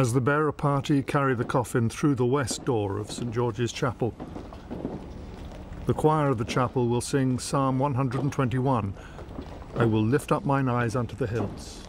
As the bearer party carry the coffin through the west door of St George's Chapel, the choir of the chapel will sing Psalm 121 I will lift up mine eyes unto the hills.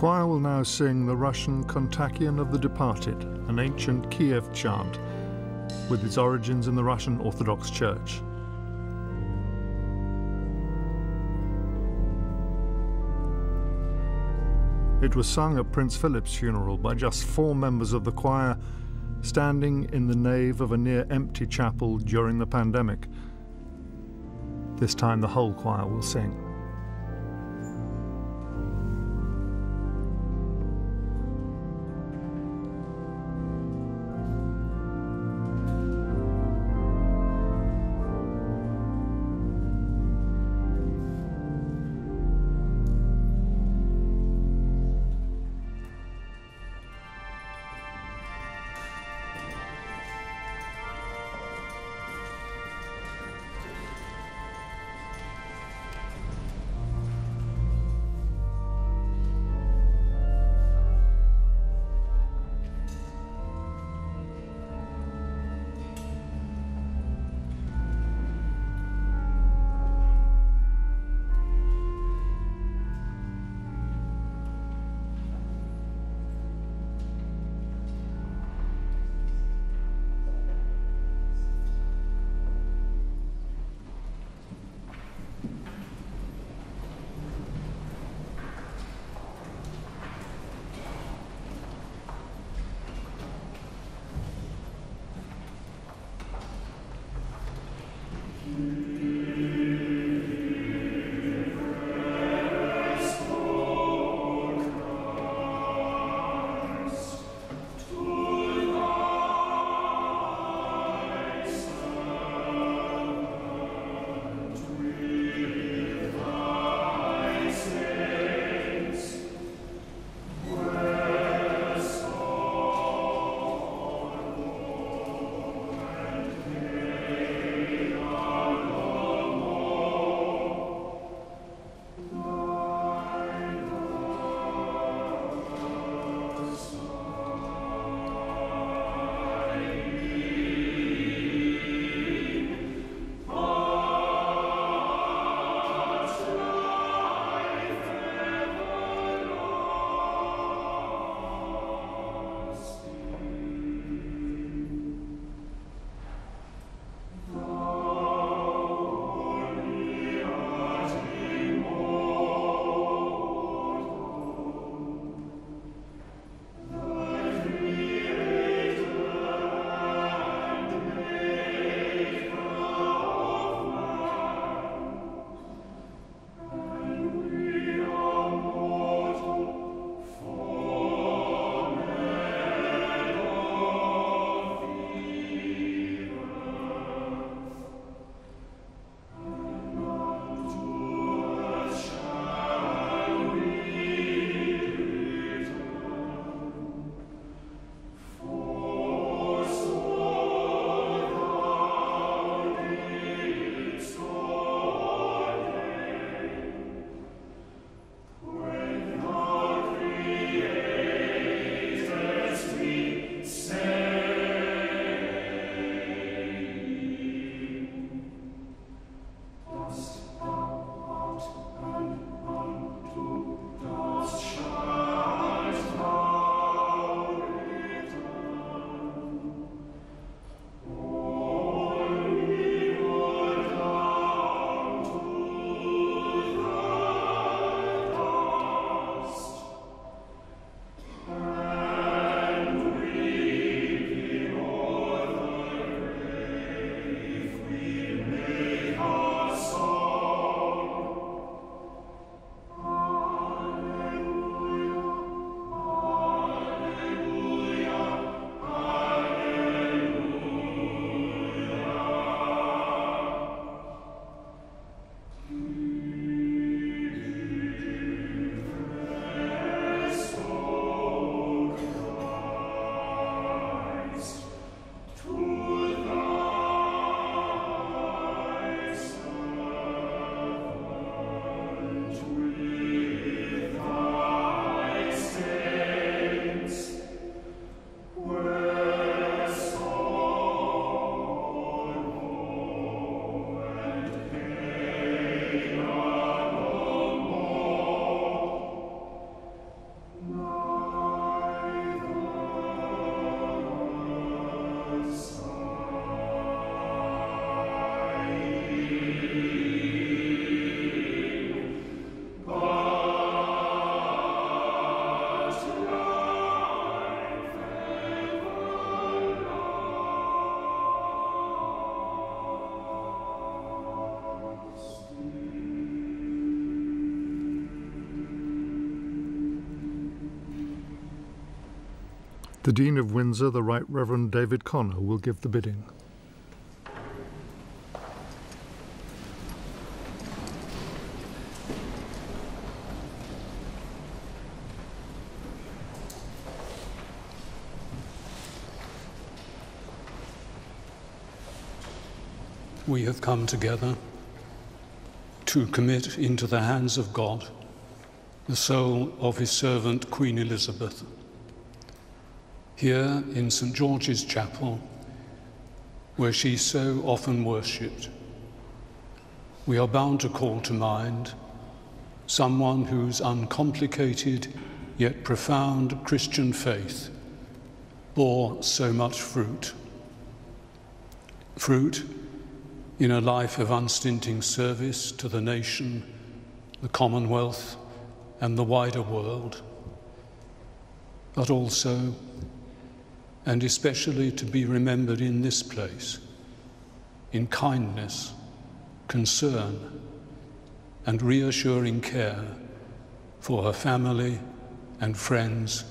Choir will now sing the Russian Kontakion of the Departed, an ancient Kiev chant with its origins in the Russian Orthodox Church. It was sung at Prince Philip's funeral by just four members of the choir standing in the nave of a near empty chapel during the pandemic. This time the whole choir will sing. The Dean of Windsor, the Right Reverend David Conner, will give the bidding. we have come together to commit into the hands of God the soul of his servant Queen Elizabeth. Here in St George's Chapel, where she so often worshipped, we are bound to call to mind someone whose uncomplicated yet profound Christian faith bore so much fruit. Fruit in a life of unstinting service to the nation, the Commonwealth, and the wider world, but also, and especially to be remembered in this place, in kindness, concern, and reassuring care for her family and friends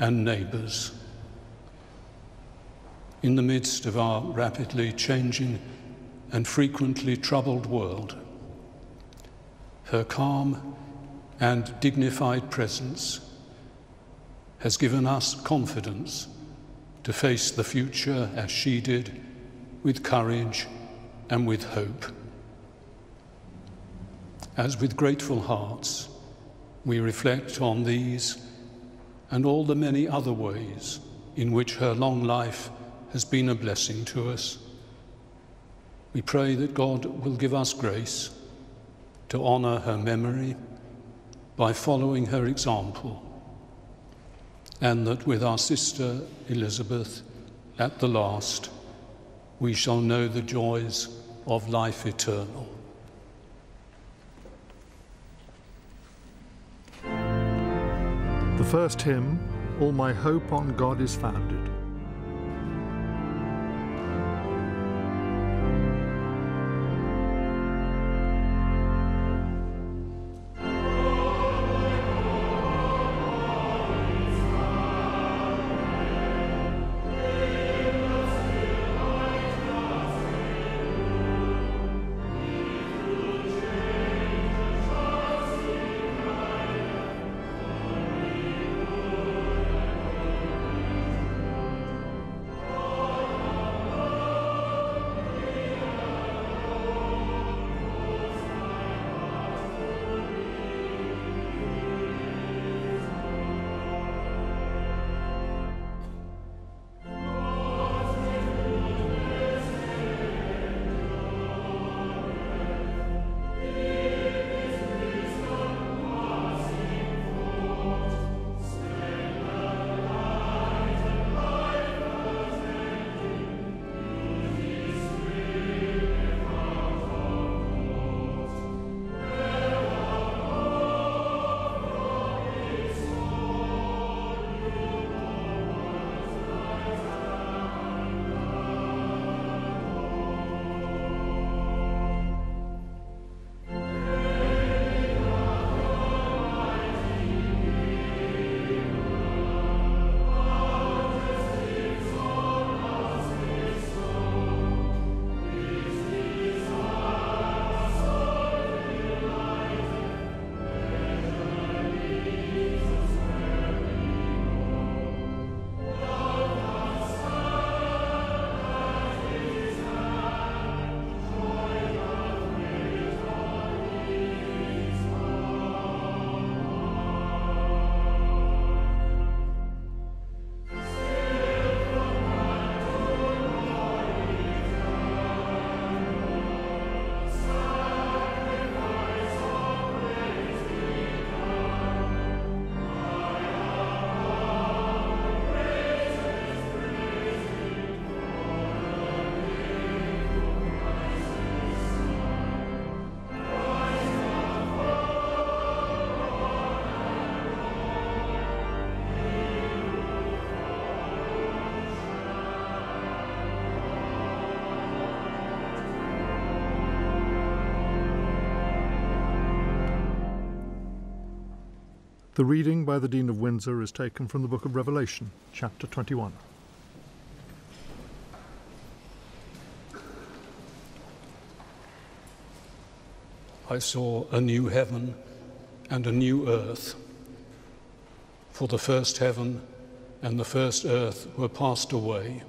and neighbours. In the midst of our rapidly changing and frequently troubled world. Her calm and dignified presence has given us confidence to face the future as she did, with courage and with hope. As with grateful hearts, we reflect on these and all the many other ways in which her long life has been a blessing to us. We pray that God will give us grace to honour her memory by following her example, and that with our sister Elizabeth at the last, we shall know the joys of life eternal. The first hymn, All My Hope on God is Founded. The reading by the Dean of Windsor is taken from the book of Revelation, chapter 21. I saw a new heaven and a new earth. For the first heaven and the first earth were passed away,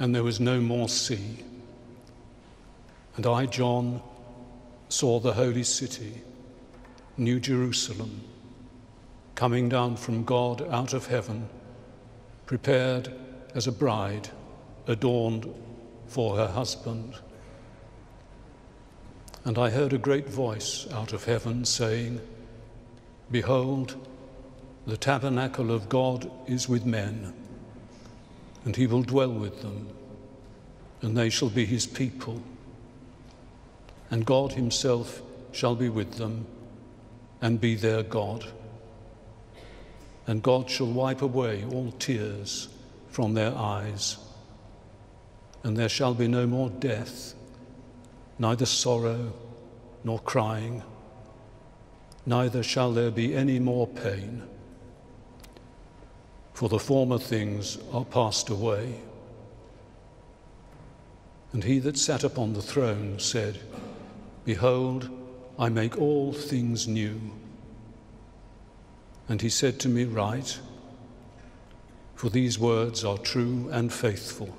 and there was no more sea. And I, John, saw the holy city, New Jerusalem coming down from God out of heaven, prepared as a bride adorned for her husband. And I heard a great voice out of heaven saying, Behold, the tabernacle of God is with men, and he will dwell with them, and they shall be his people. And God himself shall be with them and be their God and God shall wipe away all tears from their eyes. And there shall be no more death, neither sorrow nor crying, neither shall there be any more pain. For the former things are passed away. And he that sat upon the throne said, Behold, I make all things new. And he said to me, Write, for these words are true and faithful.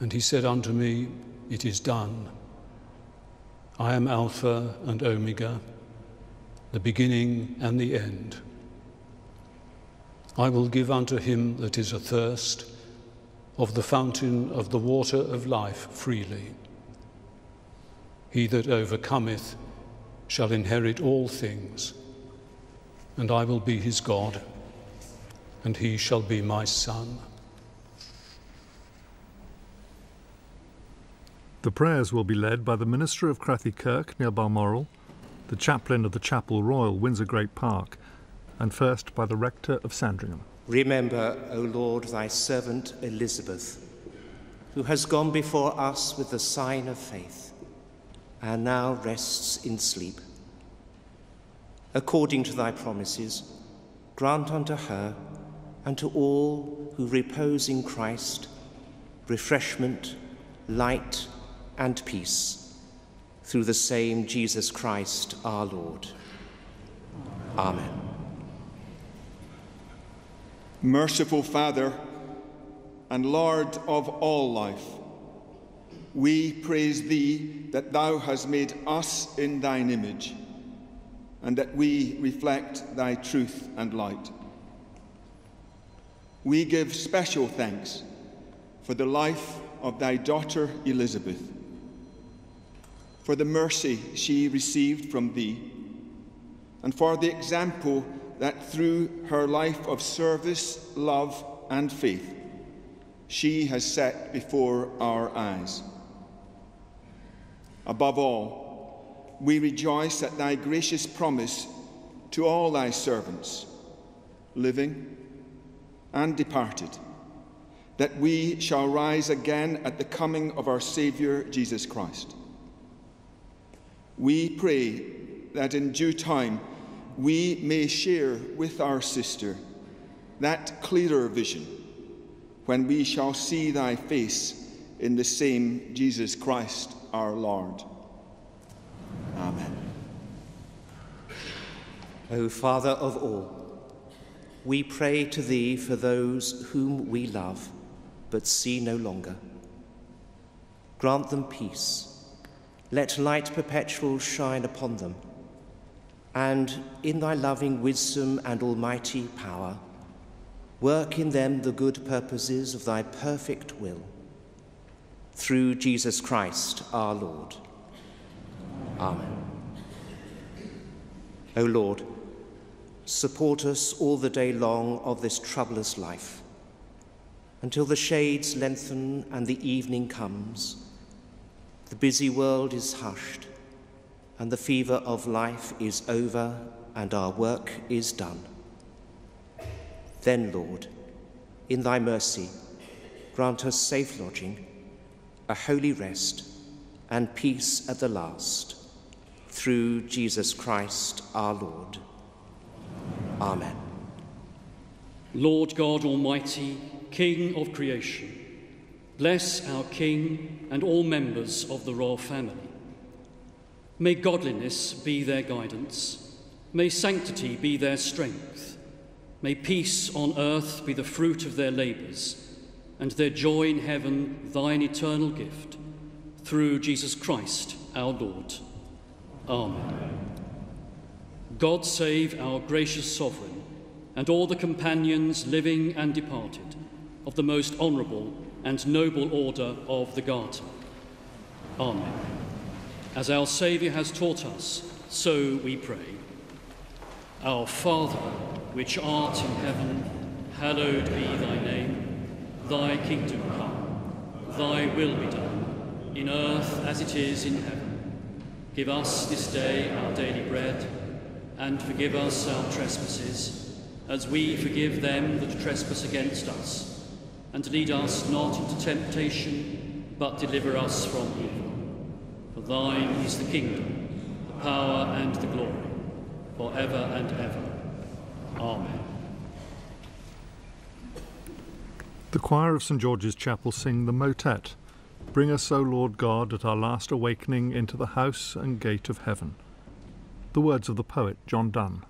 And he said unto me, It is done. I am Alpha and Omega, the beginning and the end. I will give unto him that is athirst of the fountain of the water of life freely. He that overcometh shall inherit all things and I will be his God, and he shall be my son. The prayers will be led by the minister of Crathie Kirk near Balmoral, the chaplain of the Chapel Royal, Windsor Great Park, and first by the rector of Sandringham. Remember, O Lord, thy servant Elizabeth, who has gone before us with the sign of faith, and now rests in sleep according to thy promises, grant unto her and to all who repose in Christ refreshment, light, and peace through the same Jesus Christ our Lord. Amen. Merciful Father and Lord of all life, we praise Thee that Thou hast made us in Thine image and that we reflect thy truth and light. We give special thanks for the life of thy daughter Elizabeth, for the mercy she received from thee, and for the example that through her life of service, love, and faith, she has set before our eyes. Above all, we rejoice at thy gracious promise to all thy servants, living and departed, that we shall rise again at the coming of our Saviour Jesus Christ. We pray that in due time we may share with our sister that clearer vision when we shall see thy face in the same Jesus Christ our Lord. Amen. O Father of all, we pray to thee for those whom we love but see no longer. Grant them peace. Let light perpetual shine upon them. And in thy loving wisdom and almighty power, work in them the good purposes of thy perfect will. Through Jesus Christ our Lord. Amen. O Lord, support us all the day long of this troublous life, until the shades lengthen and the evening comes. The busy world is hushed, and the fever of life is over, and our work is done. Then, Lord, in thy mercy, grant us safe lodging, a holy rest, and peace at the last through Jesus Christ our Lord. Amen. Lord God Almighty, King of creation, bless our King and all members of the royal family. May godliness be their guidance, may sanctity be their strength, may peace on earth be the fruit of their labours, and their joy in heaven thine eternal gift, through Jesus Christ our Lord. Amen. God save our gracious sovereign and all the companions living and departed of the most honourable and noble order of the Garter. Amen. As our Saviour has taught us, so we pray. Our Father, which art in heaven, hallowed be thy name. Thy kingdom come, thy will be done, in earth as it is in heaven. Give us this day our daily bread, and forgive us our trespasses as we forgive them that trespass against us. And lead us not into temptation, but deliver us from evil. For thine is the kingdom, the power, and the glory, for ever and ever. Amen. The choir of St George's Chapel sing the motet, Bring us, O Lord God, at our last awakening into the house and gate of heaven. The words of the poet John Donne.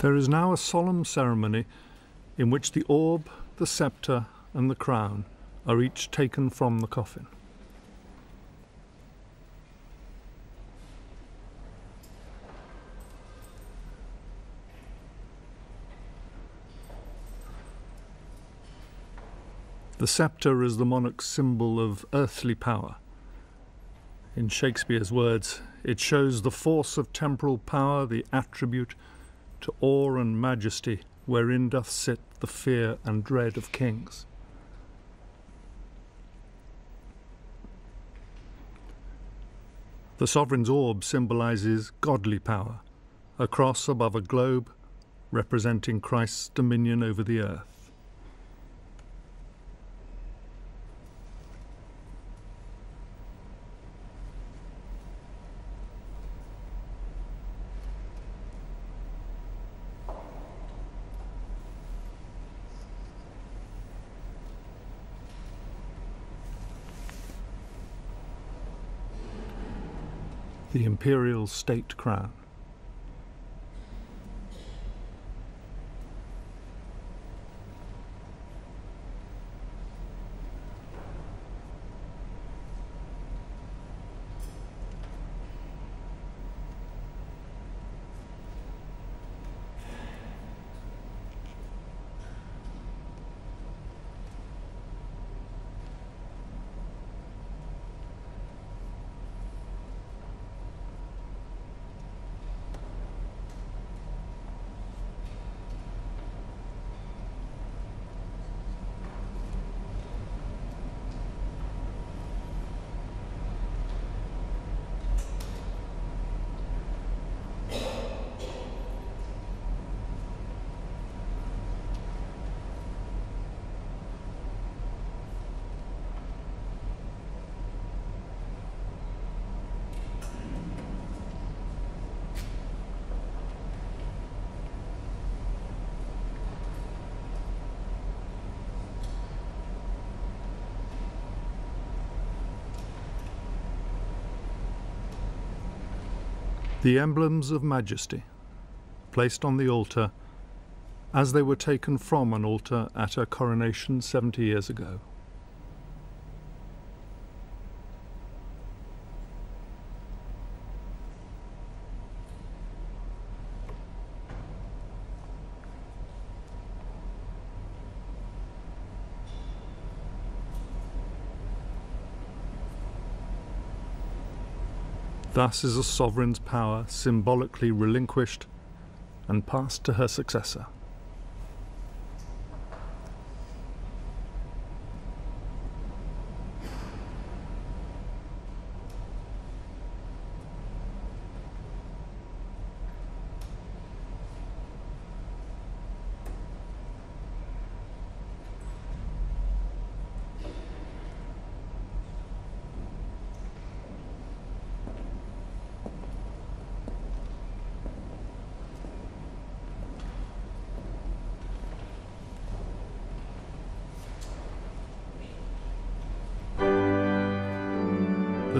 There is now a solemn ceremony in which the orb, the sceptre, and the crown are each taken from the coffin. The sceptre is the monarch's symbol of earthly power. In Shakespeare's words, it shows the force of temporal power, the attribute awe and majesty wherein doth sit the fear and dread of kings. The sovereign's orb symbolizes godly power, a cross above a globe representing Christ's dominion over the earth. the imperial state crown. The emblems of majesty placed on the altar as they were taken from an altar at her coronation 70 years ago. Thus is a sovereign's power symbolically relinquished and passed to her successor.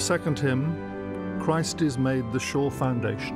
The second hymn, Christ is made the sure foundation.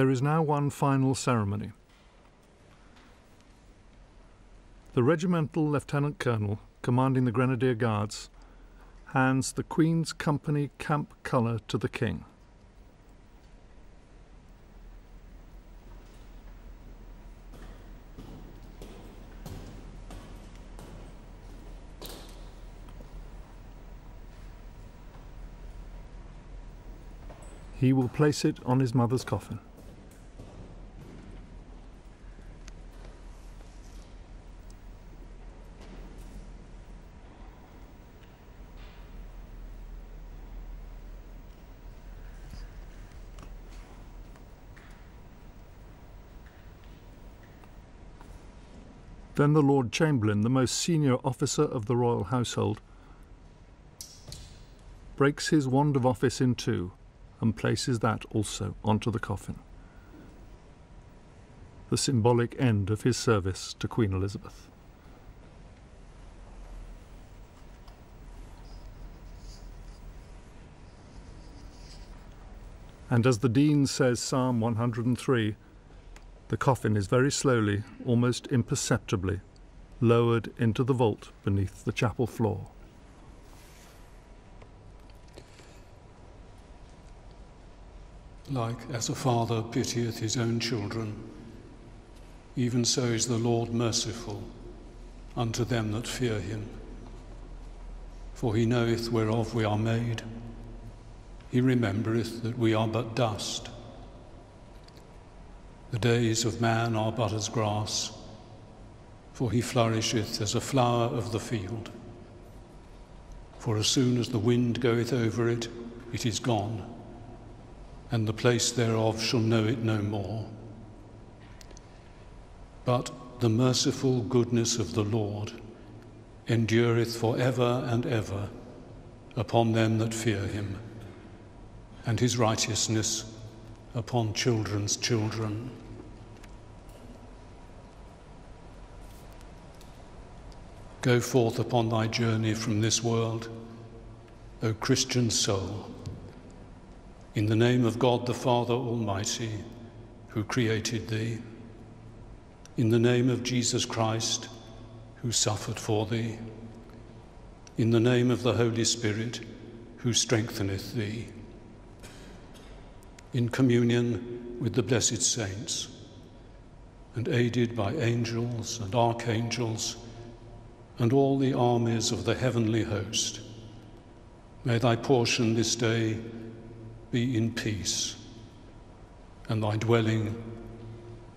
There is now one final ceremony. The regimental lieutenant colonel commanding the Grenadier Guards hands the Queen's Company camp colour to the King. He will place it on his mother's coffin. Then the Lord Chamberlain, the most senior officer of the royal household, breaks his wand of office in two and places that also onto the coffin. The symbolic end of his service to Queen Elizabeth. And as the Dean says Psalm 103, the coffin is very slowly, almost imperceptibly, lowered into the vault beneath the chapel floor. Like as a father pitieth his own children, even so is the Lord merciful unto them that fear him. For he knoweth whereof we are made, he remembereth that we are but dust. The days of man are but as grass, for he flourisheth as a flower of the field. For as soon as the wind goeth over it, it is gone, and the place thereof shall know it no more. But the merciful goodness of the Lord endureth for ever and ever upon them that fear him, and his righteousness upon children's children. Go forth upon thy journey from this world, O Christian soul, in the name of God the Father Almighty, who created thee, in the name of Jesus Christ, who suffered for thee, in the name of the Holy Spirit, who strengtheneth thee, in communion with the blessed saints, and aided by angels and archangels and all the armies of the heavenly host. May thy portion this day be in peace, and thy dwelling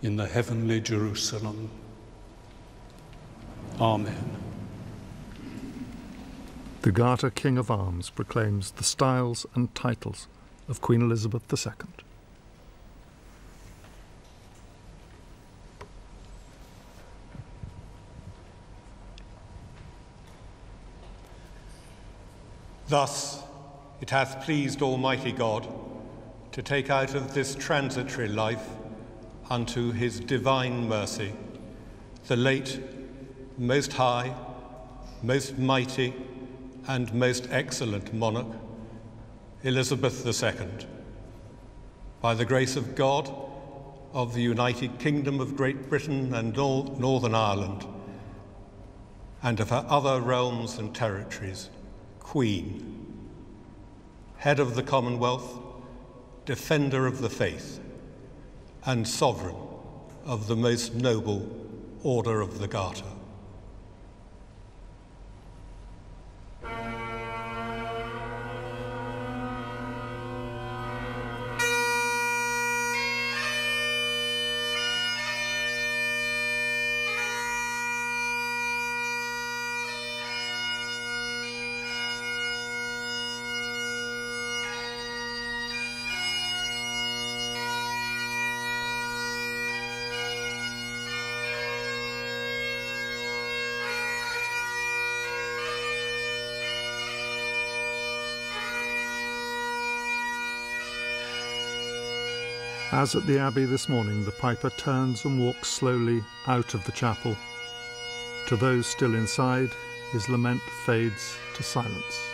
in the heavenly Jerusalem. Amen. The Garter King of Arms proclaims the styles and titles of Queen Elizabeth II. Thus it hath pleased Almighty God to take out of this transitory life unto his divine mercy the late, most high, most mighty, and most excellent monarch, Elizabeth II. By the grace of God, of the United Kingdom of Great Britain and Northern Ireland, and of her other realms and territories, Queen, Head of the Commonwealth, Defender of the Faith, and Sovereign of the most noble Order of the Garter. As at the Abbey this morning, the piper turns and walks slowly out of the chapel. To those still inside, his lament fades to silence.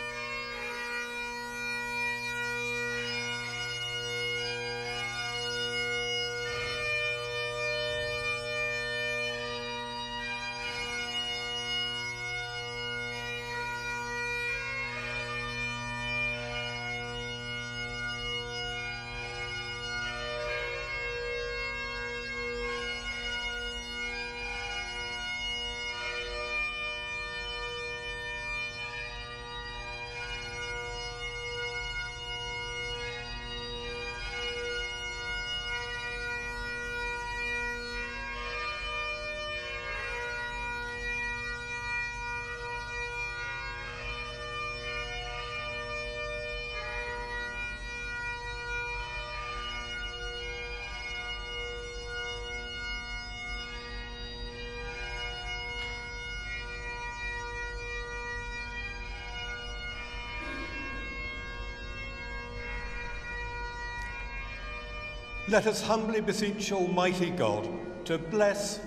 Let us humbly beseech Almighty God to bless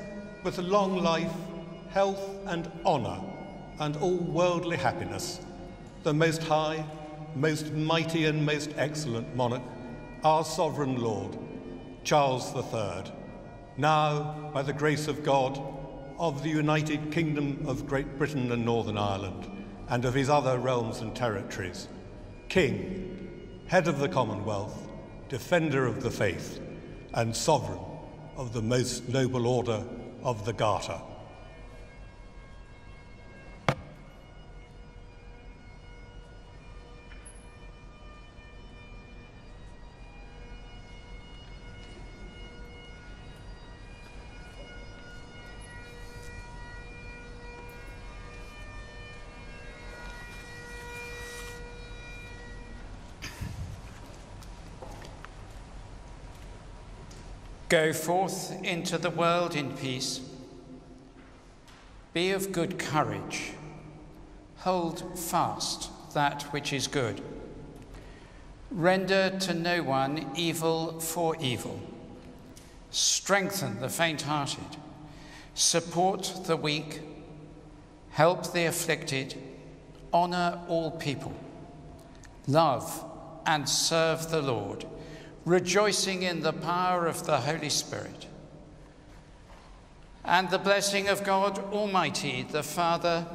with long life, health, and honour, and all worldly happiness, the Most High, most mighty, and most excellent monarch, our sovereign Lord, Charles III, now, by the grace of God, of the United Kingdom of Great Britain and Northern Ireland, and of his other realms and territories, King, head of the Commonwealth, defender of the faith, and sovereign of the most noble order of the Garter. Go forth into the world in peace. Be of good courage. Hold fast that which is good. Render to no one evil for evil. Strengthen the faint hearted. Support the weak. Help the afflicted. Honor all people. Love and serve the Lord rejoicing in the power of the Holy Spirit. And the blessing of God Almighty, the Father,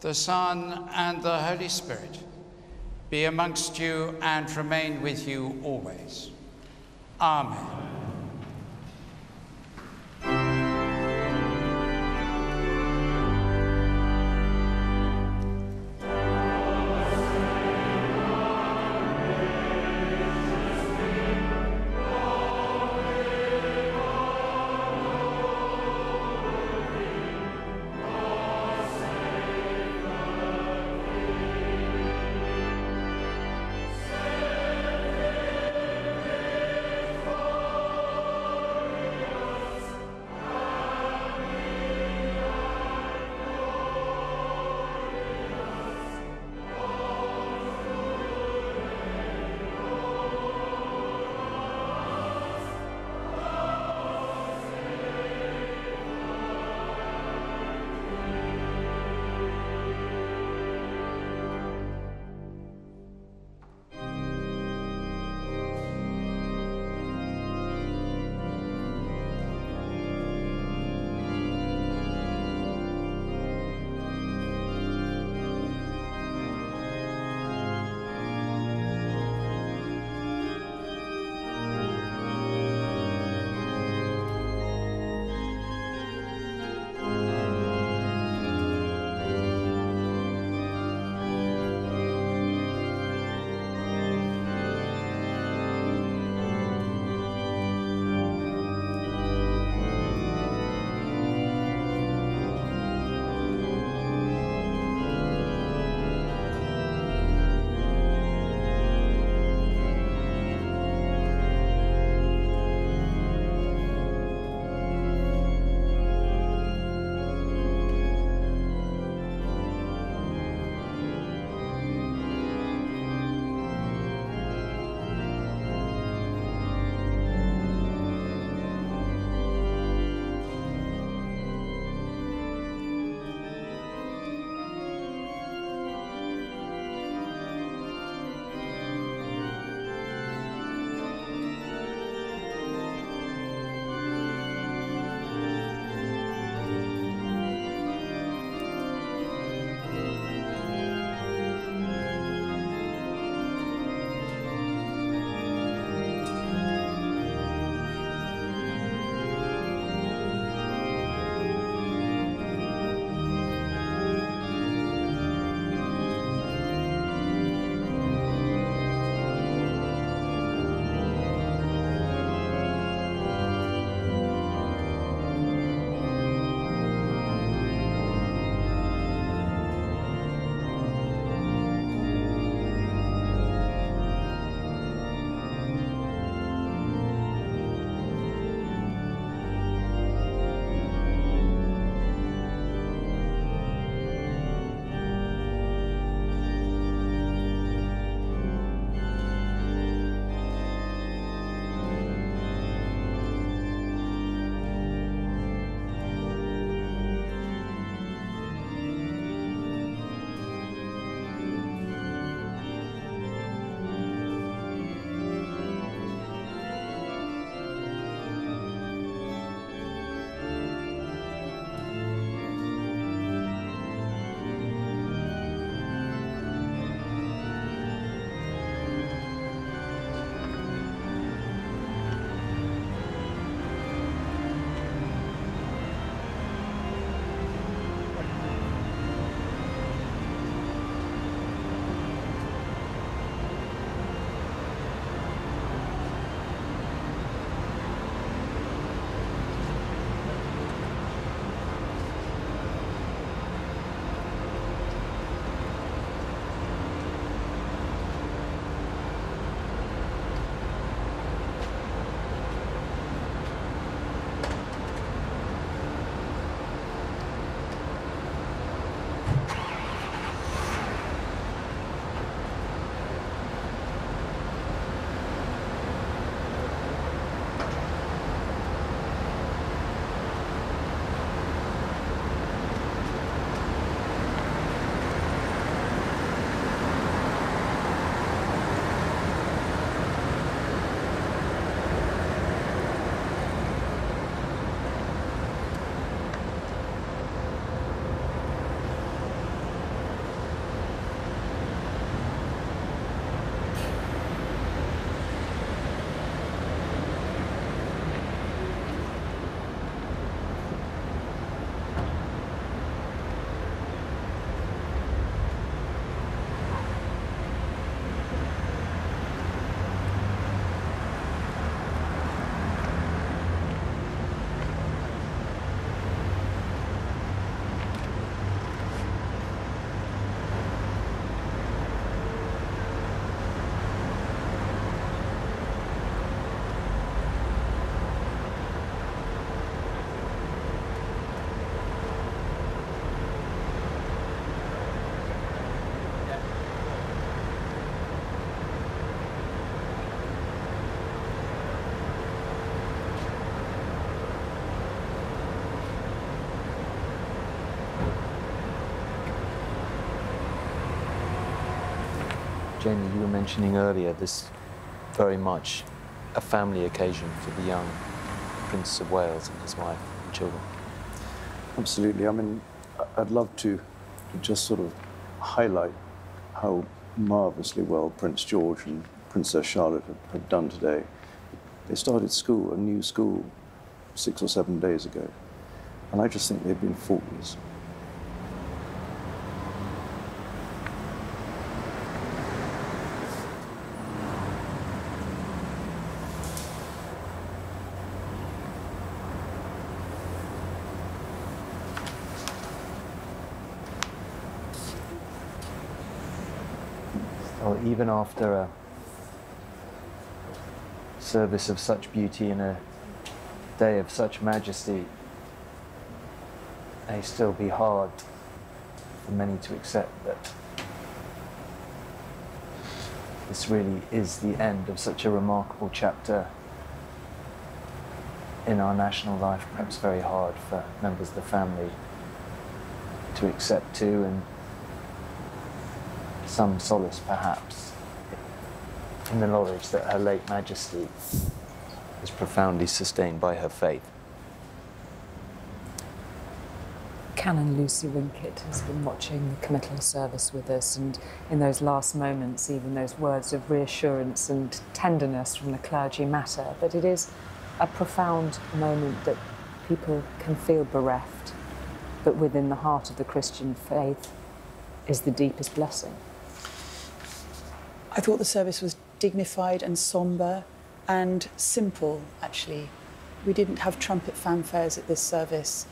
the Son, and the Holy Spirit be amongst you and remain with you always. Amen. Jamie, you were mentioning earlier this very much a family occasion for the young Prince of Wales and his wife and children. Absolutely. I mean, I'd love to just sort of highlight how marvellously well Prince George and Princess Charlotte have, have done today. They started school, a new school, six or seven days ago, and I just think they've been faultless. Well, even after a service of such beauty and a day of such majesty, may still be hard for many to accept that this really is the end of such a remarkable chapter in our national life, perhaps very hard for members of the family to accept too, and some solace perhaps in the knowledge that Her late Majesty is profoundly sustained by her faith. Canon Lucy Winkett has been watching the committal service with us, and in those last moments, even those words of reassurance and tenderness from the clergy matter. But it is a profound moment that people can feel bereft, but within the heart of the Christian faith is the deepest blessing. I thought the service was dignified and sombre and simple, actually. We didn't have trumpet fanfares at this service.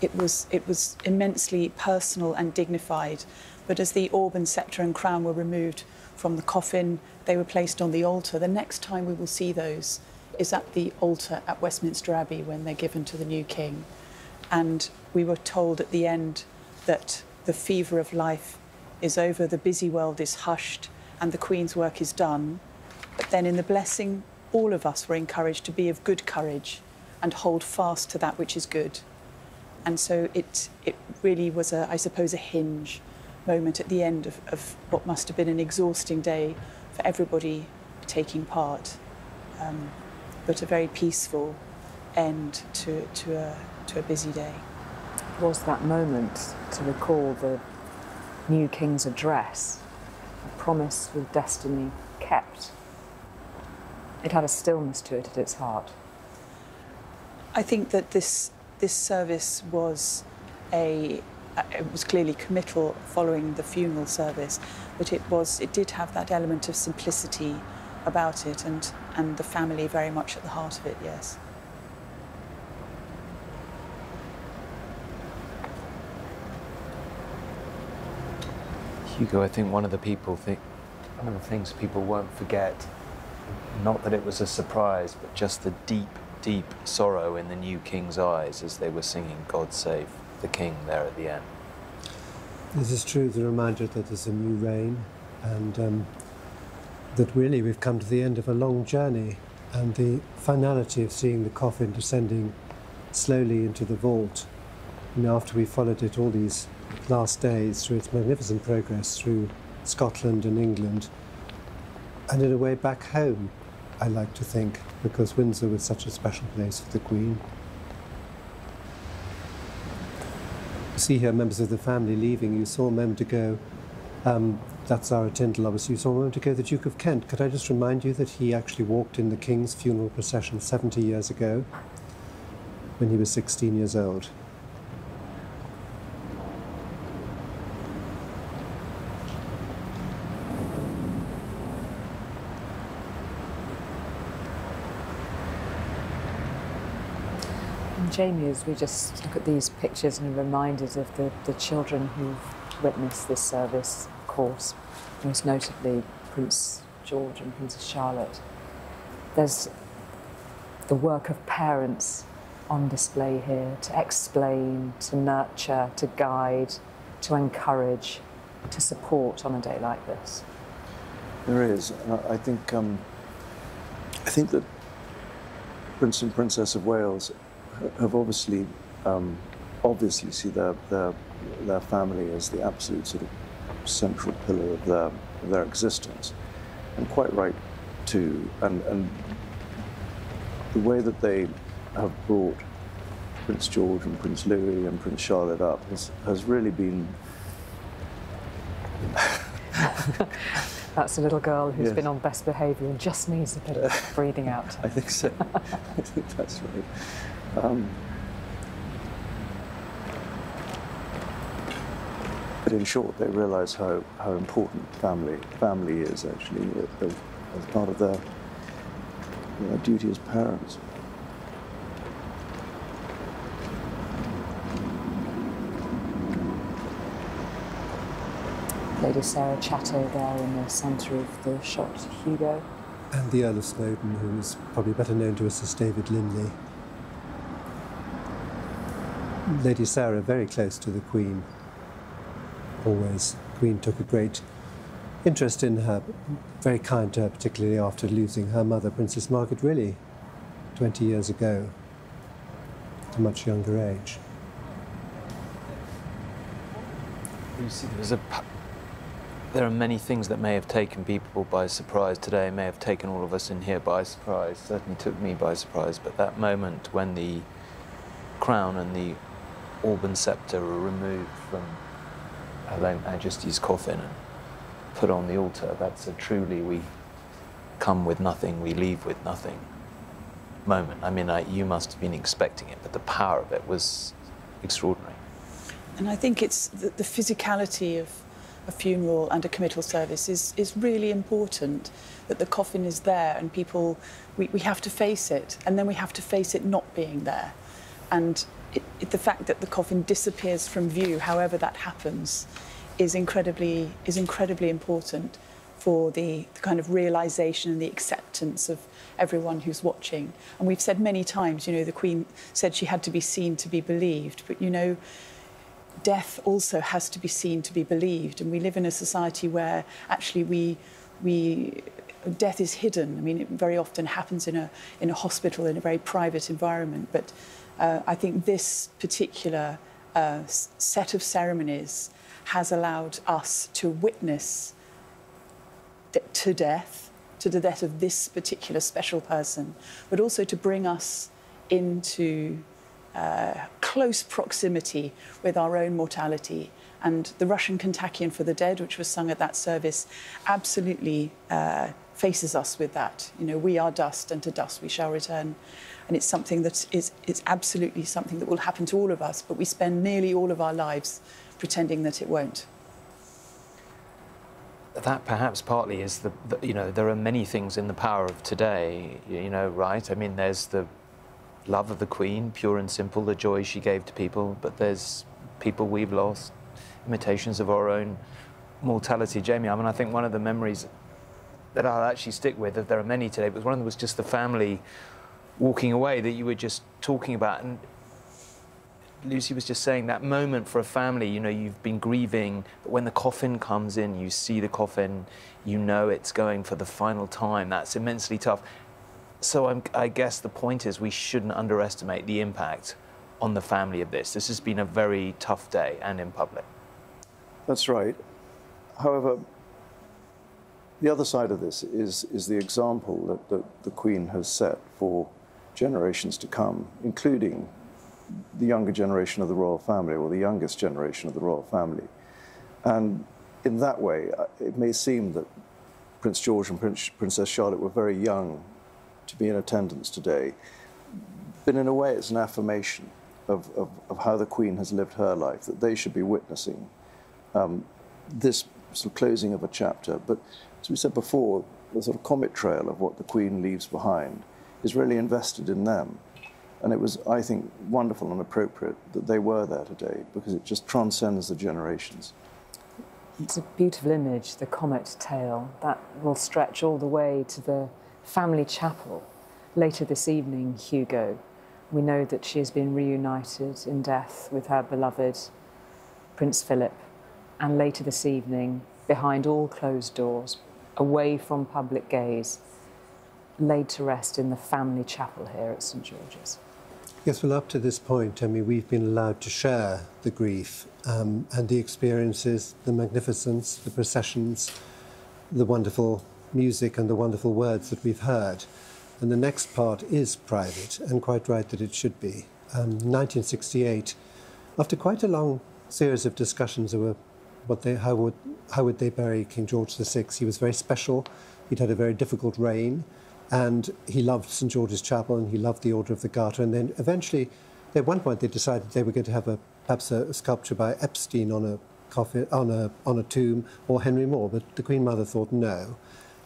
It was, it was immensely personal and dignified. But as the orb and sceptre and crown were removed from the coffin, they were placed on the altar. The next time we will see those is at the altar at Westminster Abbey when they're given to the new king. And we were told at the end that the fever of life is over, the busy world is hushed, and the Queen's work is done. But then in the blessing, all of us were encouraged to be of good courage and hold fast to that which is good. And so it, it really was, a, I suppose, a hinge moment at the end of, of what must have been an exhausting day for everybody taking part, um, but a very peaceful end to, to, a, to a busy day. Was that moment to recall the new king's address, a promise with destiny kept? It had a stillness to it at its heart. I think that this this service was a uh, it was clearly committal following the funeral service, but it was it did have that element of simplicity about it and and the family very much at the heart of it. Yes. Hugo, I think one of the people think one of the things people won't forget, not that it was a surprise, but just the deep, deep sorrow in the new king's eyes as they were singing God Save the King there at the end. This is true, the reminder that there's a new reign and um, that really we've come to the end of a long journey and the finality of seeing the coffin descending slowly into the vault. Know, after we followed it all these last days through its magnificent progress through Scotland and England, and in a way back home, I like to think, because Windsor was such a special place for the Queen. You see here members of the family leaving. You saw a moment ago, um, that's Zara Tindall, obviously. You saw a moment ago the Duke of Kent. Could I just remind you that he actually walked in the King's funeral procession 70 years ago when he was 16 years old? Jamie, as we just look at these pictures and are reminded of the, the children who've witnessed this service, of course, most notably Prince George and Princess Charlotte, there's the work of parents on display here to explain, to nurture, to guide, to encourage, to support on a day like this. There is. I think, um, I think that Prince and Princess of Wales have obviously, um, obviously see their, their, their family as the absolute sort of central pillar of their, their existence. And quite right too. And, and the way that they have brought Prince George and Prince Louis and Prince Charlotte up has, has really been. That's a little girl who's Yes. been on best behaviour and just needs a bit of breathing out. I think so. I think that's right. Um, but in short, they realise how, how important family family is actually as, as part of their, their duty as parents. Lady Sarah Chatto there in the centre of the shot, Hugo. And the Earl of Snowdon, who is probably better known to us as David Linley. Lady Sarah very close to the Queen. Always. Queen took a great interest in her, very kind to her, particularly after losing her mother, Princess Margaret, really 20 years ago, at a much younger age. A, there are many things that may have taken people by surprise today, may have taken all of us in here by surprise, certainly took me by surprise, but that moment when the crown and the orb and sceptre are removed from Her Late Majesty's coffin and put on the altar, that's a truly we come with nothing, we leave with nothing moment. I mean, I, you must have been expecting it, but the power of it was extraordinary. And I think it's the, the physicality of a funeral and a committal service is, is really important that the coffin is there and people, we, we have to face it and then we have to face it not being there. And it, it, the fact that the coffin disappears from view, however that happens, is incredibly, is incredibly important for the, the kind of realization and the acceptance of everyone who's watching. And we've said many times, you know, the Queen said she had to be seen to be believed, but you know, death also has to be seen to be believed. And we live in a society where actually we, we, death is hidden. I mean, it very often happens in a, in a hospital, in a very private environment. But uh, I think this particular uh, set of ceremonies has allowed us to witness de- to death, to the death of this particular special person, but also to bring us into uh, close proximity with our own mortality. And the Russian Kontakion for the Dead, which was sung at that service, absolutely uh, faces us with that. You know, we are dust, and to dust we shall return. And it's something that is it's absolutely something that will happen to all of us, but we spend nearly all of our lives pretending that it won't. that perhaps partly is the, the you know there are many things in the power of today you know right i mean there's the love of the queen pure and simple the joy she gave to people but there's people we've lost imitations of our own mortality jamie i mean i think one of the memories that i'll actually stick with there are many today but one of them was just the family walking away that you were just talking about and Lucy was just saying that moment for a family, you know, you've been grieving, but when the coffin comes in, you see the coffin, you know it's going for the final time. That's immensely tough. So I'm, I guess the point is we shouldn't underestimate the impact on the family of this. This has been a very tough day and in public. That's right. However, the other side of this is, is the example that, that the Queen has set for generations to come, including the younger generation of the royal family, or the youngest generation of the royal family. And in that way, uh, it may seem that Prince George and Prince, Princess Charlotte were very young to be in attendance today. But in a way, it's an affirmation of, of, of how the Queen has lived her life, that they should be witnessing um, this sort of closing of a chapter. But as we said before, the sort of comet trail of what the Queen leaves behind is really invested in them. And it was, I think, wonderful and appropriate that they were there today because it just transcends the generations. It's a beautiful image, the comet tail. That will stretch all the way to the family chapel. Later this evening, Hugo, we know that she has been reunited in death with her beloved Prince Philip. And later this evening, behind all closed doors, away from public gaze, laid to rest in the family chapel here at St George's. Yes, well, up to this point, I mean, we've been allowed to share the grief um, and the experiences, the magnificence, the processions, the wonderful music and the wonderful words that we've heard. And the next part is private, and quite right that it should be. Um, 1968, after quite a long series of discussions over what they, how, would, how would they bury King George VI, he was very special. He'd had a very difficult reign, and he loved St George's Chapel, and he loved the Order of the Garter. And then eventually, at one point, they decided they were going to have a perhaps a, sculpture by Epstein on a coffin, on a on a tomb, or Henry Moore. But the Queen Mother thought no,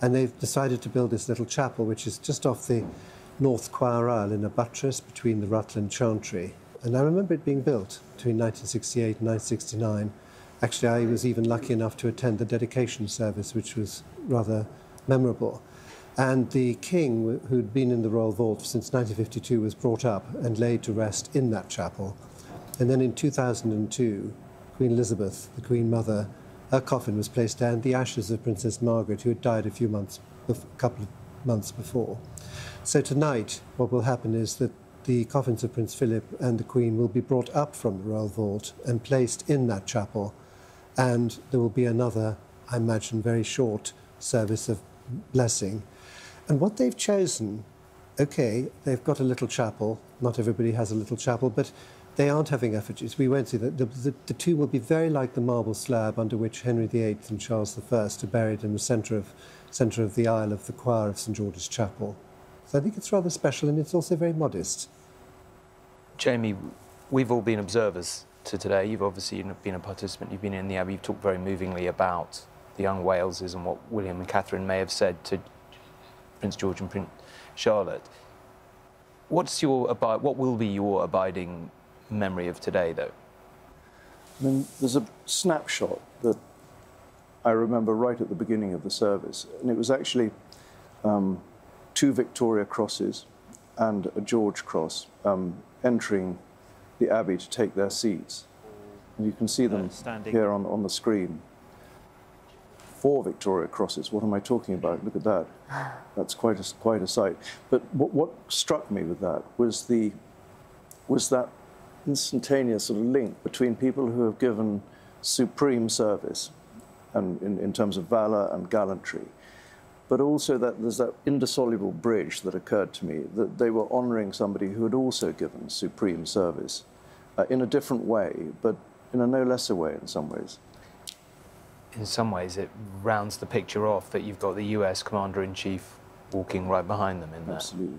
and they've decided to build this little chapel, which is just off the north choir aisle in a buttress between the Rutland Chantry. And I remember it being built between 1968 and 1969. Actually, I was even lucky enough to attend the dedication service, which was rather memorable. And the king, who'd been in the royal vault since 1952, was brought up and laid to rest in that chapel. And then in 2002, Queen Elizabeth, the Queen Mother, her coffin was placed there, and the ashes of Princess Margaret, who had died a few months, a couple of months before. So tonight, what will happen is that the coffins of Prince Philip and the Queen will be brought up from the royal vault and placed in that chapel, and there will be another, I imagine, very short service of blessing. And what they've chosen, okay, they've got a little chapel. Not everybody has a little chapel, but they aren't having effigies. We won't see that. The, the, the, two will be very like the marble slab under which Henry VIII and Charles I are buried in the centre of, centre of the aisle of the choir of St George's Chapel. So I think it's rather special and it's also very modest. Jamie, we've all been observers to today. You've obviously been a participant. You've been in the Abbey. You've talked very movingly about the young Waleses and what William and Catherine may have said to Prince George and Prince Charlotte. What's your what will be your abiding memory of today, though? I mean, there's a snapshot that I remember right at the beginning of the service, and it was actually um, two Victoria crosses and a George cross um, entering the Abbey to take their seats. And you can see them uh, here on, on the screen. Four Victoria crosses. What am I talking about? Look at that. That's quite a, quite a sight. But what, what struck me with that was, the, was that instantaneous sort of link between people who have given supreme service and in, in terms of valor and gallantry but also that there's that indissoluble bridge that occurred to me that they were honoring somebody who had also given supreme service uh, in a different way, but in a no lesser way in some ways. In some ways, it rounds the picture off that you've got the US Commander in Chief walking right behind them in there. Absolutely.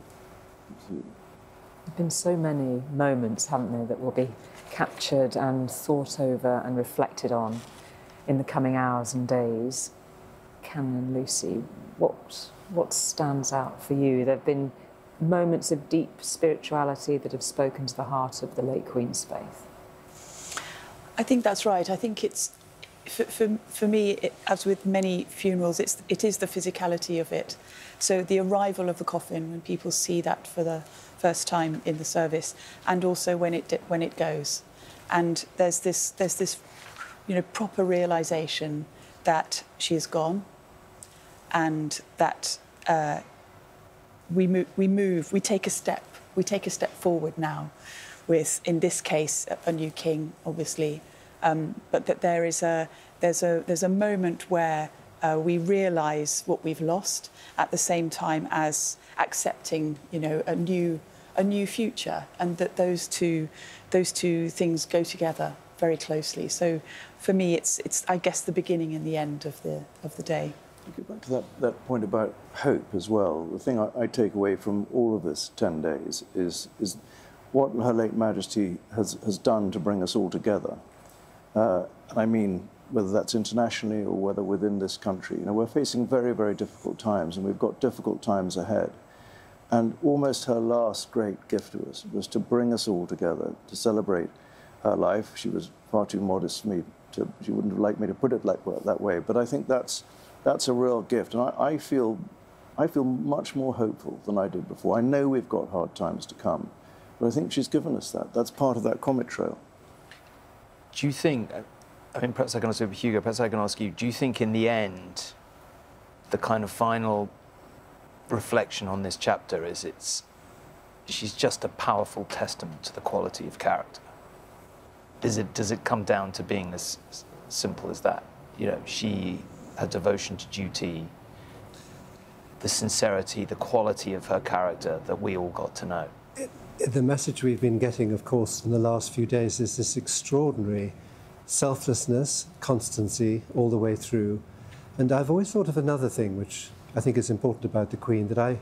Absolutely. There have been so many moments, haven't there, that will be captured and thought over and reflected on in the coming hours and days. Canon and Lucy, what, what stands out for you? There have been moments of deep spirituality that have spoken to the heart of the late Queen's faith. I think that's right. I think it's, for, for, for me, it, as with many funerals, it's, it is the physicality of it. So the arrival of the coffin, when people see that for the first time in the service, and also when it, when it goes. And there's this, there's this you know, proper realization that she is gone, and that uh, we, move, we move, we take a step, we take a step forward now with, in this case, a new king, obviously, um, but that there is a, there's, a, there's a moment where uh, we realise what we've lost at the same time as accepting, you know, a new, a new future, and that those two, those two things go together very closely. So, for me, it's, it's I guess the beginning and the end of the, of the day. Get back to that, that point about hope as well, the thing I, I take away from all of this 10 days is, is what Her late Majesty has, has done to bring us all together. Uh, and I mean, whether that's internationally or whether within this country. You know, we're facing very, very difficult times, and we've got difficult times ahead. And almost her last great gift to us was to bring us all together to celebrate her life. She was far too modest for me to, she wouldn't have liked me to put it like that way. But I think that's that's a real gift. And I, I, feel, I feel much more hopeful than I did before. I know we've got hard times to come, but I think she's given us that. That's part of that comet trail. Do you think, I mean, perhaps I can ask Hugo, perhaps I can ask you, do you think in the end, the kind of final reflection on this chapter is it's, she's just a powerful testament to the quality of character? Does it, does it come down to being as simple as that? You know, she her devotion to duty, the sincerity, the quality of her character that we all got to know. The message we've been getting, of course, in the last few days is this extraordinary selflessness, constancy all the way through. And I've always thought of another thing which I think is important about the Queen that I,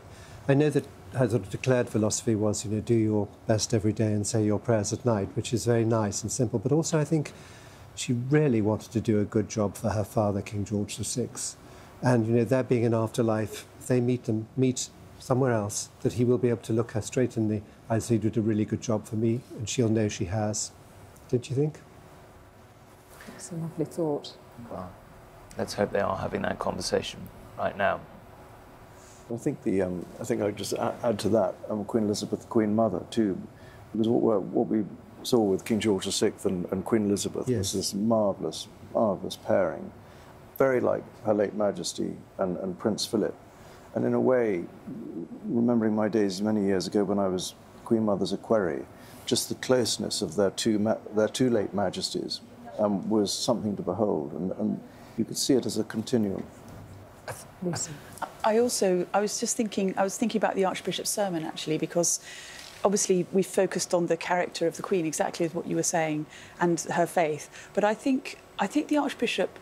I know that her sort of declared philosophy was, you know, do your best every day and say your prayers at night, which is very nice and simple. But also, I think she really wanted to do a good job for her father, King George VI. And, you know, there being an afterlife, they meet them, meet somewhere else, that he will be able to look her straight in the eyes and say, you did a really good job for me, and she'll know she has. Don't you think? It's a lovely thought. Well, let's hope they are having that conversation right now. I think the um, I think I'd just add, add to that um, Queen Elizabeth, the Queen Mother too, because what, we're- what we saw with King George VI and, and Queen Elizabeth Yes. was this marvelous, marvelous pairing, very like Her late Majesty and, and Prince Philip, and in a way, remembering my days many years ago when I was Queen Mother's equerry, just the closeness of their two their two late Majesties um, was something to behold, and, and you could see it as a continuum. I also, I was just thinking, I was thinking about the Archbishop's sermon actually, because obviously we focused on the character of the Queen, exactly as what you were saying, and her faith. But I think, I think the Archbishop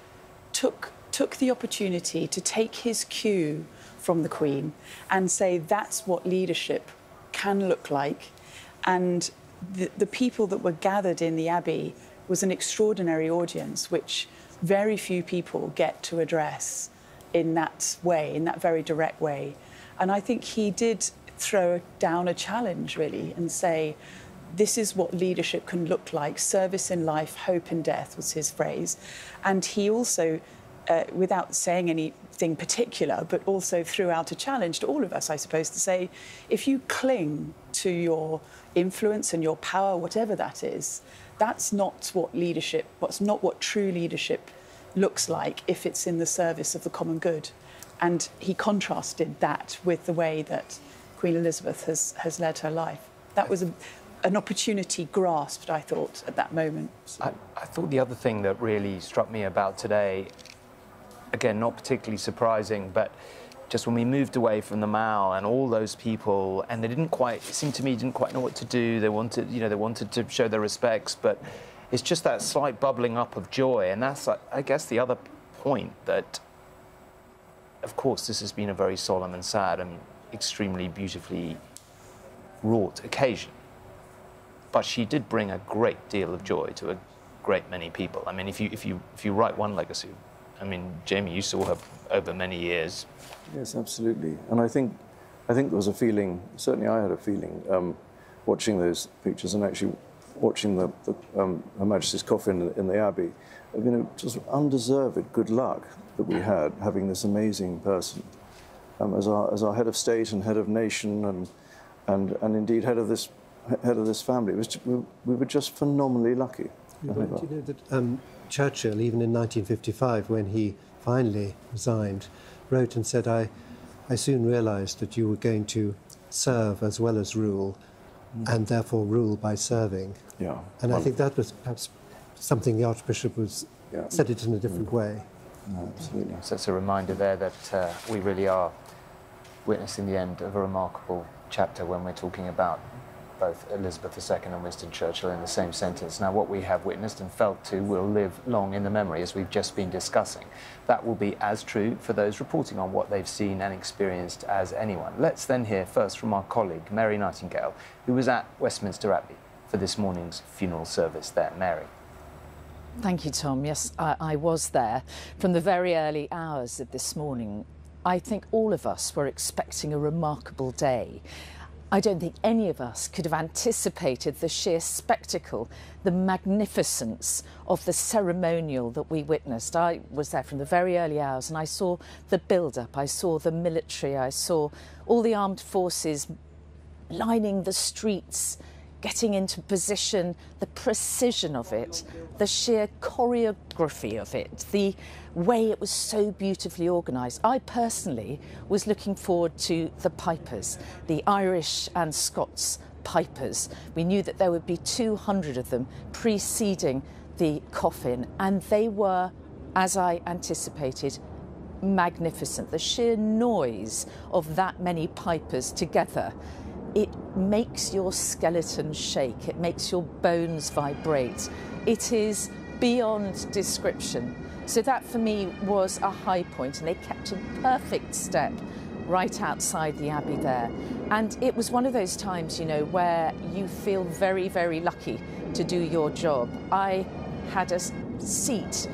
took took the opportunity to take his cue from the Queen and say that's what leadership can look like, and the, the people that were gathered in the Abbey was an extraordinary audience, which very few people get to address in that way, in that very direct way. And I think he did throw down a challenge, really, and say, this is what leadership can look like service in life, hope in death was his phrase. And he also, uh, without saying anything particular, but also threw out a challenge to all of us, I suppose, to say, if you cling to your influence and your power, whatever that is, that's not what leadership, what's not what true leadership looks like if it's in the service of the common good. And he contrasted that with the way that Queen Elizabeth has, has led her life. That was a, an opportunity grasped, I thought, at that moment. I, I thought the other thing that really struck me about today, again, not particularly surprising, but just when we moved away from the Mall and all those people, and they didn't quite, it seemed to me, didn't quite know what to do. They wanted, you know, they wanted to show their respects, but it's just that slight bubbling up of joy. And that's, I guess, the other point that, of course, this has been a very solemn and sad and extremely beautifully wrought occasion. But she did bring a great deal of joy to a great many people. I mean, if you, if you, if you write one legacy, I mean, Jamie, you saw her over many years. Yes, absolutely. And I think, I think there was a feeling. Certainly, I had a feeling um, watching those pictures and actually watching the, the um, Her Majesty's coffin in the Abbey. of, You know, just undeserved good luck that we had having this amazing person um, as our as our head of state and head of nation and and and indeed head of this head of this family. It was ju- we, we were just phenomenally lucky. I think Do you know that um, Churchill, even in 1955, when he finally resigned, wrote and said, I, I soon realized that you were going to serve as well as rule, and therefore rule by serving. Yeah. And I think that was perhaps something the Archbishop was Yeah. said it in a different way. No, absolutely. So it's a reminder there that uh, we really are witnessing the end of a remarkable chapter when we're talking about both Elizabeth II and Winston Churchill in the same sentence. Now, what we have witnessed and felt to will live long in the memory, as we've just been discussing. That will be as true for those reporting on what they've seen and experienced as anyone. Let's then hear first from our colleague, Mary Nightingale, who was at Westminster Abbey for this morning's funeral service there. Mary. Thank you, Tom. Yes, I, I was there from the very early hours of this morning. I think all of us were expecting a remarkable day. I don't think any of us could have anticipated the sheer spectacle, the magnificence of the ceremonial that we witnessed. I was there from the very early hours and I saw the build up, I saw the military, I saw all the armed forces lining the streets, getting into position, the precision of it, the sheer choreography of it, the way it was so beautifully organised. I personally was looking forward to the pipers, the Irish and Scots pipers. We knew that there would be 200 of them preceding the coffin, and they were, as I anticipated, magnificent. The sheer noise of that many pipers together, it makes your skeleton shake, it makes your bones vibrate. It is beyond description. So that for me was a high point, and they kept in perfect step right outside the Abbey there. And it was one of those times, you know, where you feel very, very lucky to do your job. I had a seat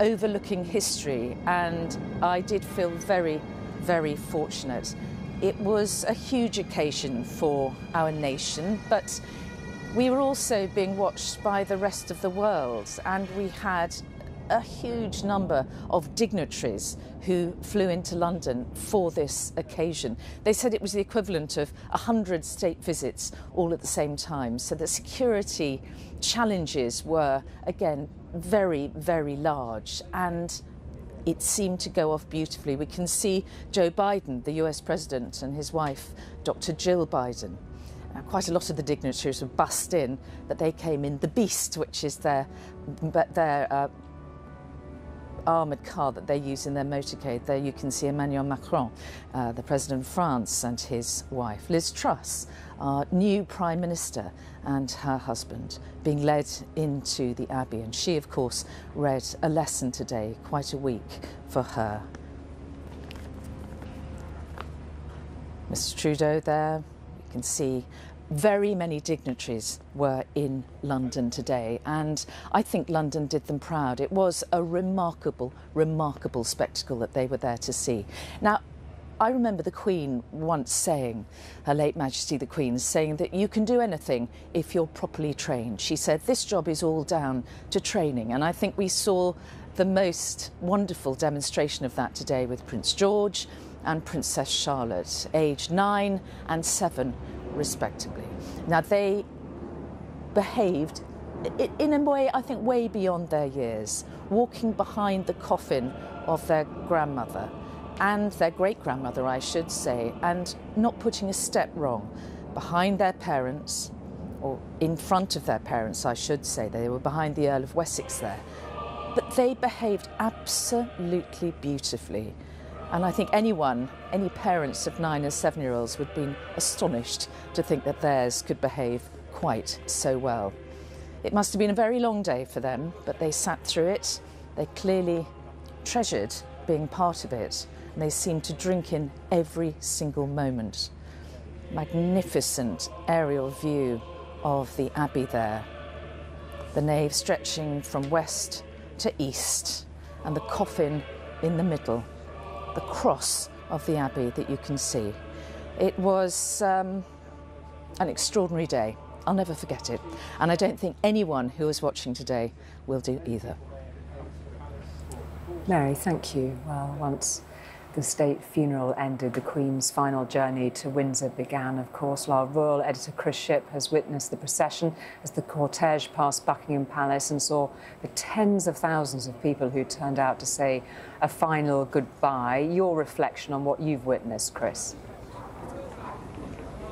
overlooking history, and I did feel very, very fortunate. It was a huge occasion for our nation, but we were also being watched by the rest of the world, and we had a huge number of dignitaries who flew into London for this occasion. They said it was the equivalent of 100 state visits all at the same time. So the security challenges were, again, very, very large. And it seemed to go off beautifully. We can see Joe Biden, the US president, and his wife, Dr. Jill Biden. Uh, quite a lot of the dignitaries were bussed in, but they came in the Beast, which is their, their uh, armoured car that they use in their motorcade. There you can see Emmanuel Macron, uh, the President of France, and his wife. Liz Truss, our new Prime Minister, and her husband being led into the Abbey. And she, of course, read a lesson today, quite a week for her. Mr Trudeau there, you can see very many dignitaries were in London today, and I think London did them proud. It was a remarkable, remarkable spectacle that they were there to see. Now, I remember the Queen once saying, Her late Majesty the Queen, saying that you can do anything if you're properly trained. She said, This job is all down to training, and I think we saw the most wonderful demonstration of that today with Prince George and Princess Charlotte, aged nine and seven respectively. Now, they behaved in a way, I think, way beyond their years, walking behind the coffin of their grandmother and their great grandmother, I should say, and not putting a step wrong behind their parents, or in front of their parents, I should say. They were behind the Earl of Wessex there. But they behaved absolutely beautifully. And I think anyone, any parents of nine and seven year olds would have been astonished to think that theirs could behave quite so well. It must have been a very long day for them, but they sat through it. They clearly treasured being part of it, and they seemed to drink in every single moment. Magnificent aerial view of the Abbey there. The nave stretching from west to east, and the coffin in the middle the cross of the Abbey that you can see. It was um, an extraordinary day. I'll never forget it. And I don't think anyone who is watching today will do either. Mary, thank you. Well, once the state funeral ended, the Queen's final journey to Windsor began, of course, while royal editor Chris Ship has witnessed the procession as the cortege passed Buckingham Palace and saw the tens of thousands of people who turned out to say a final goodbye. Your reflection on what you've witnessed, Chris?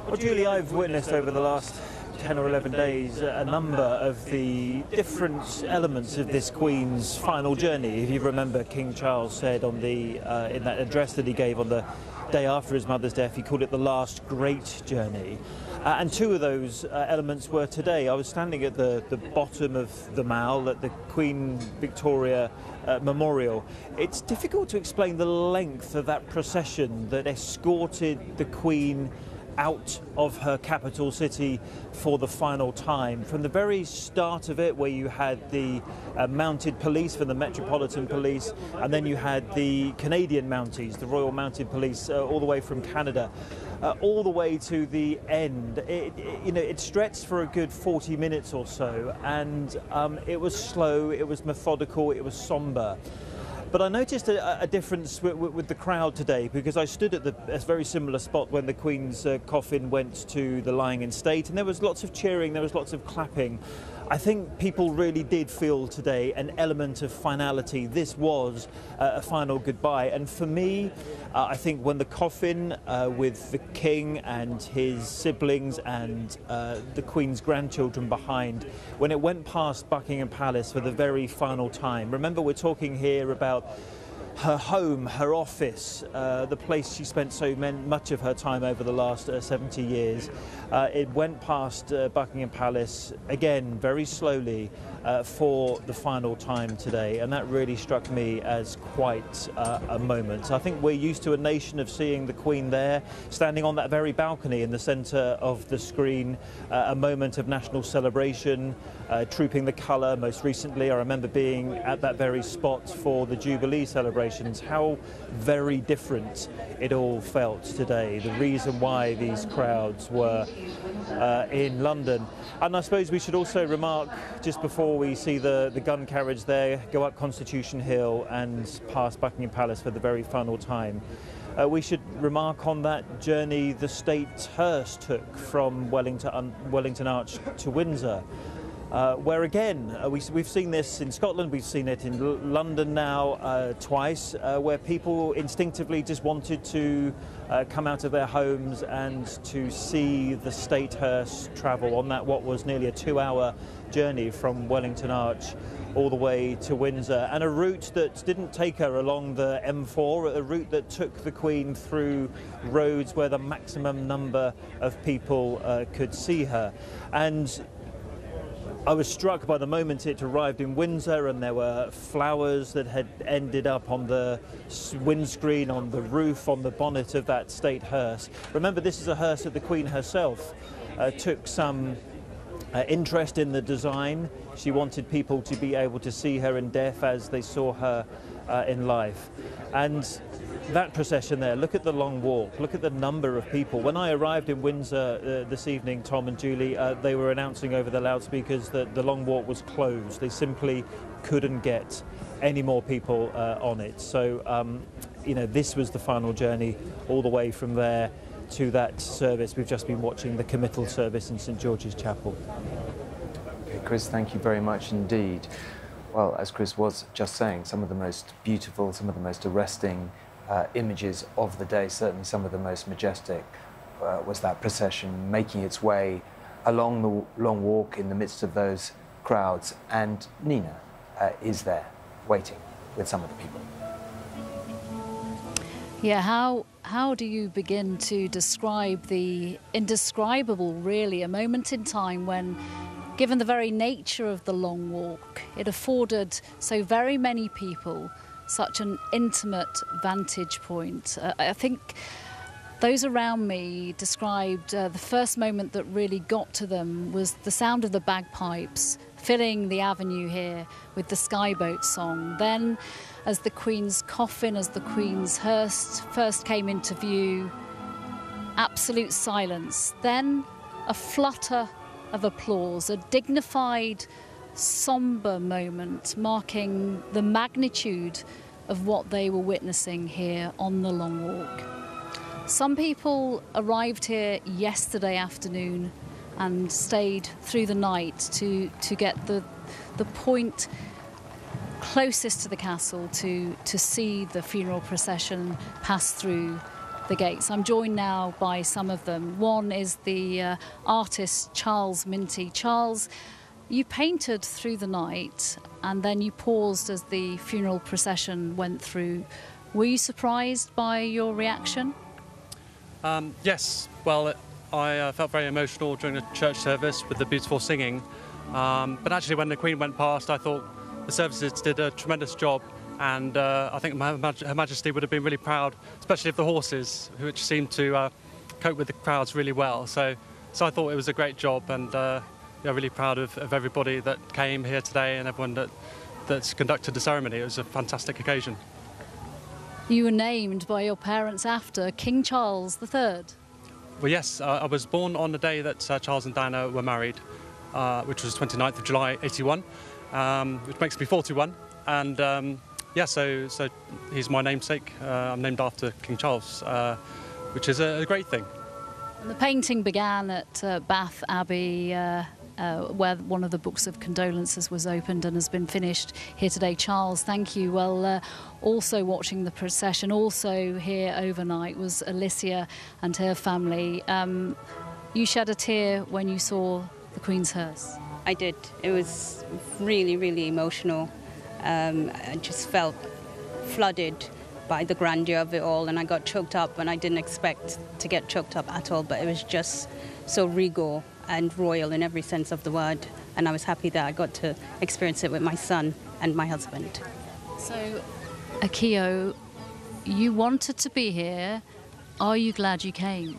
Well, Julie, I've witnessed over the last 10 or 11 days a number of the different elements of this Queen's final journey. If you remember, King Charles said on the uh, in that address that he gave on the day after his mother's death, he called it the last great journey. Uh, and two of those uh, elements were today. I was standing at the, the bottom of the Mall at the Queen Victoria uh, Memorial. It's difficult to explain the length of that procession that escorted the Queen out of her capital city for the final time. From the very start of it, where you had the uh, mounted police from the Metropolitan Police, and then you had the Canadian Mounties, the Royal Mounted Police, uh, all the way from Canada. Uh, all the way to the end. It, it, you know, it stretched for a good 40 minutes or so, and um, it was slow, it was methodical, it was somber. But I noticed a, a difference with, with, the crowd today because I stood at the, a very similar spot when the Queen's uh, coffin went to the lying in state, and there was lots of cheering, there was lots of clapping. I think people really did feel today an element of finality. This was uh, a final goodbye. And for me, uh, I think when the coffin uh, with the King and his siblings and uh, the Queen's grandchildren behind, when it went past Buckingham Palace for the very final time, remember we're talking here about her home, her office, uh, the place she spent so much of her time over the last uh, 70 years. Uh, it went past uh, Buckingham Palace again very slowly uh, for the final time today, and that really struck me as quite uh, a moment. I think we're used to a nation of seeing the Queen there, standing on that very balcony in the centre of the screen, a moment of national celebration, trooping the colour. Most recently, I remember being at that very spot for the Jubilee celebrations. How very different it all felt today. The reason why these crowds were uh, in London. And I suppose we should also remark just before we see the, the gun carriage there go up Constitution Hill and past Buckingham Palace for the very final time. Uh, we should remark on that journey the state hearse took from Wellington, Wellington Arch to Windsor. Uh, where again, uh, we, have seen this in Scotland, we've seen it in L London now uh, twice, uh, where people instinctively just wanted to uh, come out of their homes and to see the state hearse travel on that what was nearly a two hour journey from Wellington Arch all the way to Windsor, and a route that didn't take her along the M4, a route that took the Queen through roads where the maximum number of people uh, could see her. And I was struck by the moment it arrived in Windsor and there were flowers that had ended up on the windscreen, on the roof, on the bonnet of that state hearse. Remember, this is a hearse that the Queen herself uh, took some uh, interest in the design. She wanted people to be able to see her in death as they saw her uh, in life. And that procession there, look at the long walk, look at the number of people. When I arrived in Windsor uh, this evening, Tom and Julie, uh, they were announcing over the loudspeakers that the long walk was closed. They simply couldn't get any more people uh, on it. So, um, you know, this was the final journey all the way from there to that service. We've just been watching the committal service in St George's Chapel. Okay, Chris, thank you very much indeed. Well, as Chris was just saying, some of the most beautiful, some of the most arresting uh, images of the day, certainly some of the most majestic, uh, was that procession making its way along the long walk in the midst of those crowds. And Nina uh, is there waiting with some of the people. Yeah, how how do you begin to describe the indescribable really a moment in time when given the very nature of the long walk it afforded so very many people such an intimate vantage point. Uh, I think those around me described uh, the first moment that really got to them was the sound of the bagpipes filling the avenue here with the Skye Boat song. Then, as the Queen's coffin, as the Queen's hearse first came into view, absolute silence. Then, a flutter of applause, a dignified somber moment marking the magnitude of what they were witnessing here on the long walk. Some people arrived here yesterday afternoon and stayed through the night to, to get the, the point closest to the castle to, to see the funeral procession pass through the gates. I'm joined now by some of them. One is the uh, artist Charles Minty. Charles, you painted through the night and then you paused as the funeral procession went through. Were you surprised by your reaction? Um, yes. Well, I uh, felt very emotional during the church service with the beautiful singing. Um, but actually, when the Queen went past, I thought the services did a tremendous job. And uh, I think Her Majesty would have been really proud, especially of the horses, which seemed to uh, cope with the crowds really well. So, so I thought it was a great job, and uh, yeah, really proud of, of everybody that came here today and everyone that, that's conducted the ceremony. It was a fantastic occasion. You were named by your parents after King Charles III. Well, yes, I was born on the day that uh, Charles and Diana were married, uh, which was 29th of July 81, um, which makes me 41. And um, yeah, so, so he's my namesake. Uh, I'm named after King Charles, uh, which is a, a great thing. And the painting began at uh, Bath Abbey uh, where one of the books of condolences was opened and has been finished here today. Charles, thank you. Well, uh, also watching the procession, also here overnight, was Alicia and her family. Um, you shed a tear when you saw the Queen's hearse. I did. It was really, really emotional. Um, I just felt flooded by the grandeur of it all, and I got choked up, and I didn't expect to get choked up at all, but it was just so regal and royal in every sense of the word, and I was happy that I got to experience it with my son and my husband. So, Akio, you wanted to be here. Are you glad you came?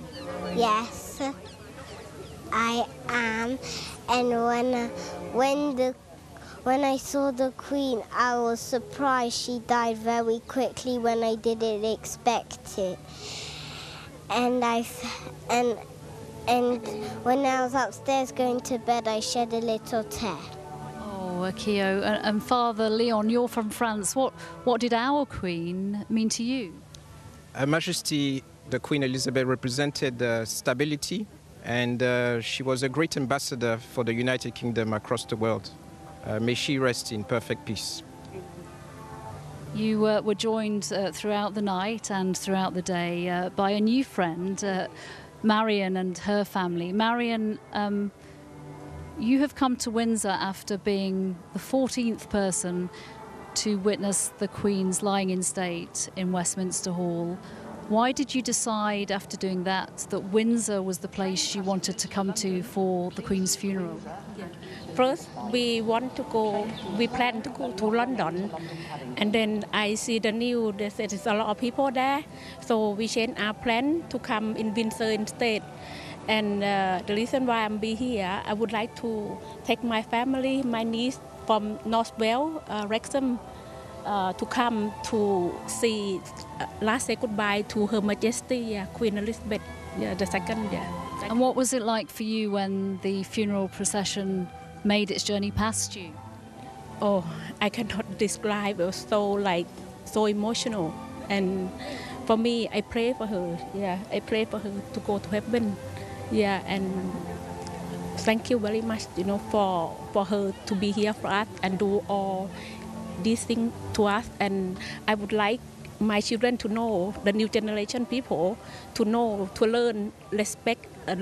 Yes, I am. And when uh, when the when I saw the Queen, I was surprised she died very quickly when I didn't expect it. And I and and when I was upstairs going to bed, I shed a little tear. Oh, Akio, and, and Father Leon, you're from France. What what did our Queen mean to you? Her Majesty, the Queen Elizabeth, represented uh, stability, and uh, she was a great ambassador for the United Kingdom across the world. Uh, may she rest in perfect peace. You uh, were joined uh, throughout the night and throughout the day uh, by a new friend, uh, Marion and her family. Marion, um, you have come to Windsor after being the 14th person to witness the Queen's lying in state in Westminster Hall. Why did you decide after doing that that Windsor was the place you wanted to come to for the Queen's funeral? First, we want to go, we plan to go to London, and then I see the news that there's a lot of people there, so we change our plan to come in Windsor instead. And uh, the reason why I'm be here, I would like to take my family, my niece from North Wales, uh, Wrexham, uh, to come to see uh, last say goodbye to Her Majesty yeah, Queen Elizabeth yeah, the second. Yeah. And what was it like for you when the funeral procession made its journey past you? Oh, I cannot describe. It was so like so emotional, and for me, I pray for her. Yeah, I pray for her to go to heaven. Yeah, and thank you very much. You know, for for her to be here for us and do all these things to us. And I would like my children to know, the new generation people, to know, to learn, respect a,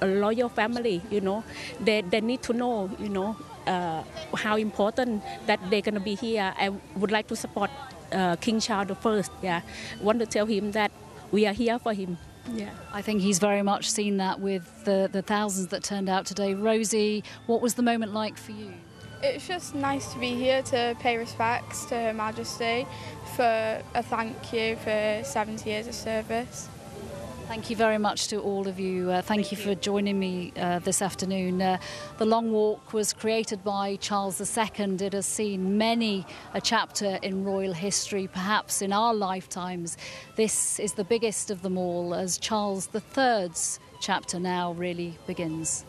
a loyal family. You know, they they need to know. You know. Uh, how important that they're gonna be here. I would like to support uh, King Charles First. Yeah, want to tell him that we are here for him. Yeah. I think he's very much seen that with the, the thousands that turned out today. Rosie, what was the moment like for you? It's just nice to be here to pay respects to Her Majesty for a thank you for 70 years of service. Thank you very much to all of you. Uh, thank, thank you, for joining me uh, this afternoon. Uh, the Long Walk was created by Charles II. It has seen many a chapter in royal history, perhaps in our lifetimes. This is the biggest of them all, as Charles III's chapter now really begins.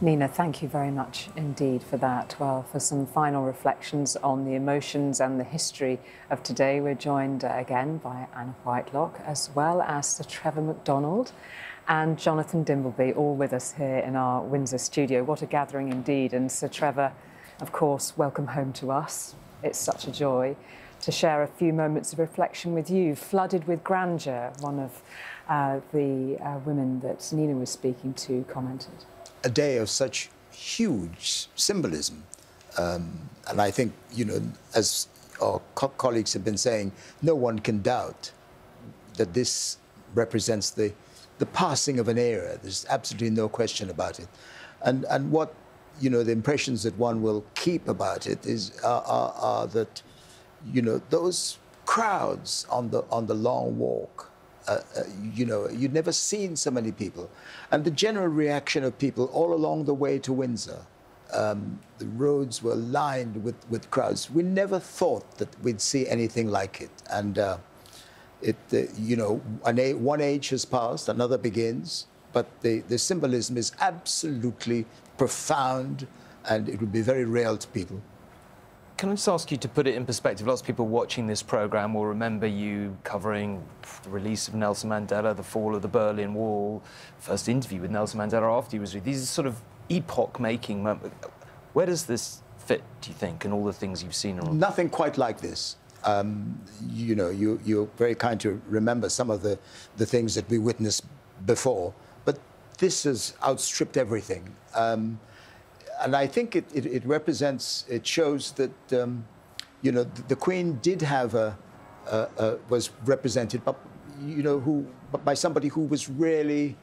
Nina, thank you very much indeed for that. Well, for some final reflections on the emotions and the history of today, we're joined uh, again by Anna Whitelock, as well as Sir Trevor McDonald and Jonathan Dimbleby, all with us here in our Windsor studio. What a gathering indeed. And Sir Trevor, of course, welcome home to us. It's such a joy to share a few moments of reflection with you, flooded with grandeur, one of uh, the uh, women that Nina was speaking to commented a day of such huge symbolism. Um, and I think, you know, as our co colleagues have been saying, no one can doubt that this represents the, the passing of an era. There's absolutely no question about it. And, and what, you know, the impressions that one will keep about it is, are, are, are that, you know, those crowds on the, on the long walk, uh, uh, you know, you'd never seen so many people. And the general reaction of people all along the way to Windsor, um, the roads were lined with, with crowds. We never thought that we'd see anything like it. And uh, it, uh, you know, one age has passed, another begins, but the, the symbolism is absolutely profound and it would be very real to people. Can I just ask you to put it in perspective? Lots of people watching this programme will remember you covering the release of Nelson Mandela, the fall of the Berlin Wall, first interview with Nelson Mandela after he was released. These are sort of epoch-making moments. Where does this fit, do you think, and all the things you've seen? Around? Nothing quite like this. Um, you know, you, you're very kind to remember some of the, the things that we witnessed before, but this has outstripped everything. Um, and I think it, it, it, represents, it shows that, um, you know, the, the Queen did have a, a, a, was represented, but you know, who by somebody who was really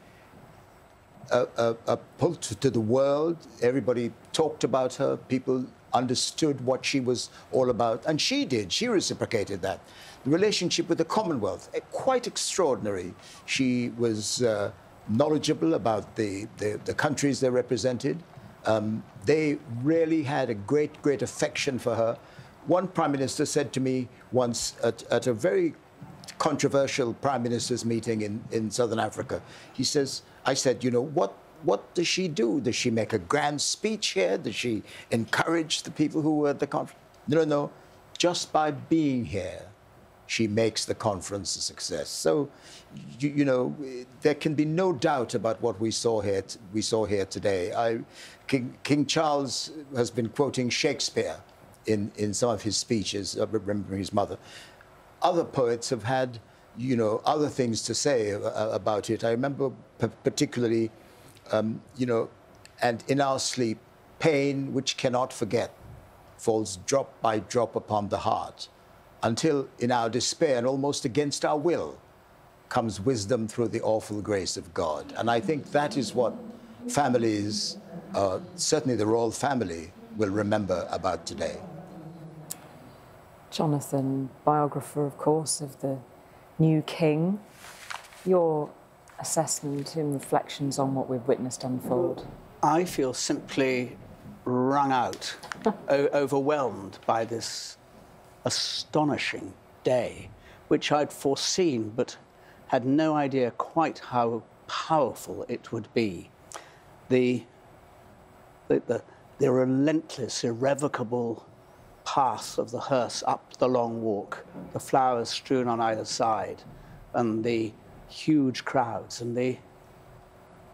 a, a, a pull to, to the world. Everybody talked about her. People understood what she was all about, and she did. She reciprocated that. The relationship with the Commonwealth, eh, quite extraordinary. She was uh, knowledgeable about the, the, the, countries they represented. Um, they really had a great, great affection for her. One prime minister said to me once at, at a very controversial prime ministers meeting in, in Southern Africa, he says, I said, you know, what what does she do? Does she make a grand speech here? Does she encourage the people who were at the conference? No, no, no. Just by being here, she makes the conference a success. So, you, you know, there can be no doubt about what we saw here. we saw here today. I, King, King, Charles has been quoting Shakespeare in, in some of his speeches, uh, remembering his mother. Other poets have had, you know, other things to say about it. I remember particularly um, you know, and in our sleep, pain which cannot forget falls drop by drop upon the heart, until in our despair and almost against our will comes wisdom through the awful grace of God. And I think that is what families, uh, certainly the royal family, will remember about today. Jonathan, biographer, of course, of the new king. Your assessment and reflections on what we've witnessed unfold? I feel simply wrung out, overwhelmed by this astonishing day, which I'd foreseen but had no idea quite how powerful it would be. The, the, the, the relentless, irrevocable path of the hearse up the long walk, the flowers strewn on either side, and the huge crowds and the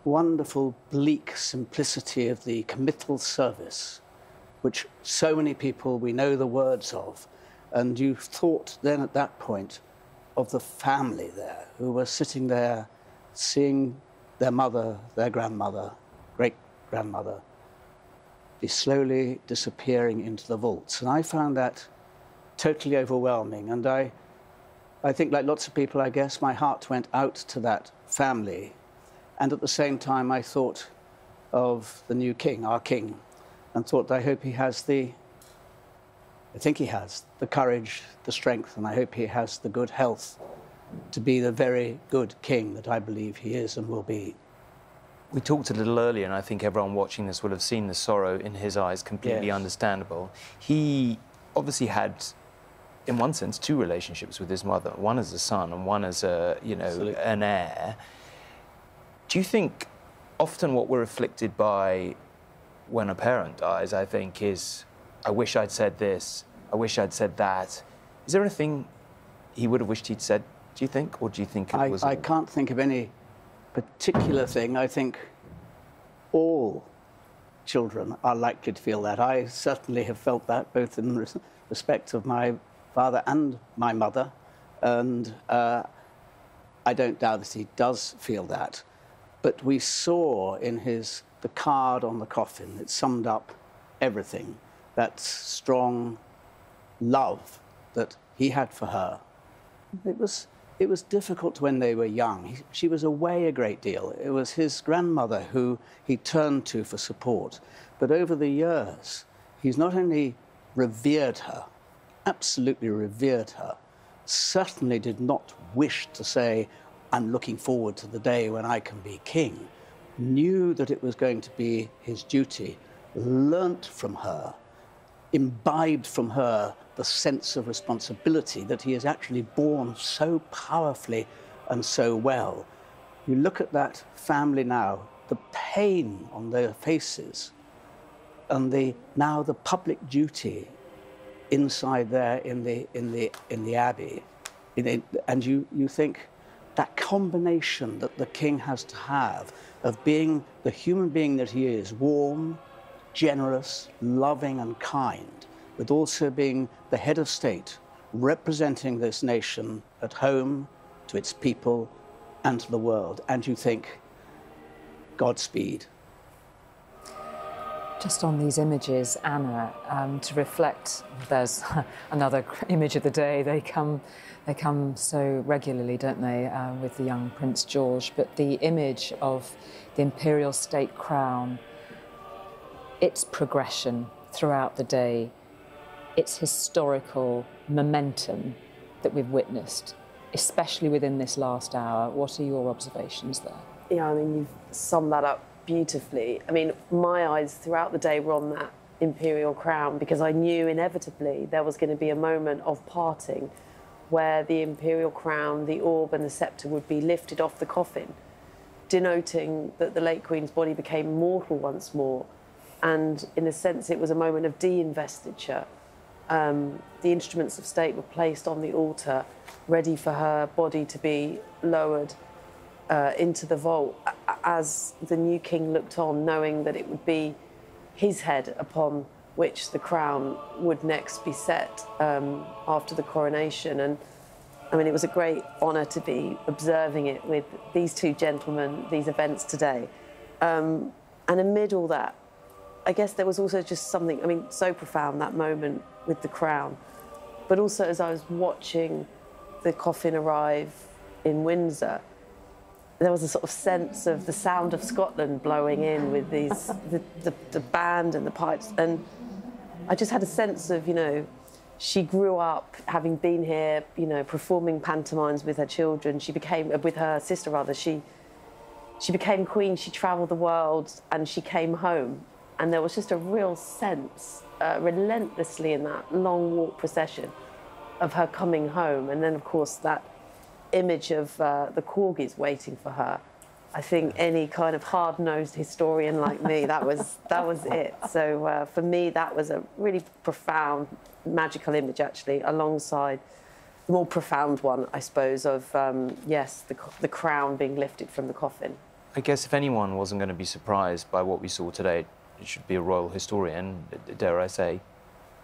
wonderful, bleak simplicity of the committal service, which so many people we know the words of. And you thought then at that point of the family there who were sitting there seeing their mother, their grandmother, grandmother, be slowly disappearing into the vaults. And I found that totally overwhelming. And I I think, like lots of people, I guess, my heart went out to that family. And at the same time, I thought of the new king, our king, and thought, I hope he has the, I think he has the courage, the strength, and I hope he has the good health to be the very good king that I believe he is and will be. We talked a little earlier, and I think everyone watching this will have seen the sorrow in his eyes, completely yes. understandable. He obviously had in one sense, two relationships with his mother, one as a son and one as a, you know, Absolutely. an heir. Do you think often what we're afflicted by when a parent dies, I think, is, I wish I'd said this, I wish I'd said that. Is there anything he would have wished he'd said, do you think? Or do you think it I, was... I can't think of any particular thing. I think all children are likely to feel that. I certainly have felt that, both in respect of my father and my mother, and uh, I don't doubt that he does feel that. But we saw in his the card on the coffin it summed up everything that strong love that he had for her. It was it was difficult when they were young. She was away a great deal. It was his grandmother who he turned to for support. But over the years, he's not only revered her, absolutely revered her, certainly did not wish to say, I'm looking forward to the day when I can be king, knew that it was going to be his duty, learnt from her, imbibed from her the sense of responsibility that he has actually borne so powerfully and so well. You look at that family now, the pain on their faces, and the now the public duty inside there in the, in the, in the abbey. and you, you think that combination that the king has to have of being the human being that he is, warm, generous, loving, and kind, but also being the head of state, representing this nation at home, to its people, and to the world. And you think, Godspeed. Just on these images, Anna, um, to reflect, there's another image of the day. They come, they come so regularly, don't they, uh, with the young Prince George. But the image of the imperial state crown, its progression throughout the day, its historical momentum that we've witnessed, especially within this last hour. What are your observations there? Yeah, I mean, you've summed that up beautifully. I mean, my eyes throughout the day were on that imperial crown because I knew inevitably there was going to be a moment of parting where the imperial crown, the orb, and the sceptre would be lifted off the coffin, denoting that the late Queen's body became mortal once more. And in a sense, it was a moment of de investiture. Um, the instruments of state were placed on the altar, ready for her body to be lowered uh, into the vault as the new king looked on, knowing that it would be his head upon which the crown would next be set um, after the coronation. And I mean, it was a great honour to be observing it with these two gentlemen, these events today. Um, and amid all that, I guess there was also just something, I mean, so profound that moment with the crown. But also, as I was watching the coffin arrive in Windsor, there was a sort of sense of the sound of Scotland blowing in with these the, the, the, band and the pipes, and I just had a sense of you know she grew up having been here, you know, performing pantomimes with her children. She became uh, with her sister rather. She she became queen. She travelled the world and she came home, and there was just a real sense, uh, relentlessly in that long walk procession, of her coming home, and then of course that image of uh, the corgis waiting for her. I think any kind of hard-nosed historian like me, that was that was it. So uh, for me, that was a really profound, magical image, actually, alongside the more profound one, I suppose, of um, yes, the, the crown being lifted from the coffin. I guess if anyone wasn't going to be surprised by what we saw today, should be a royal historian, dare I say.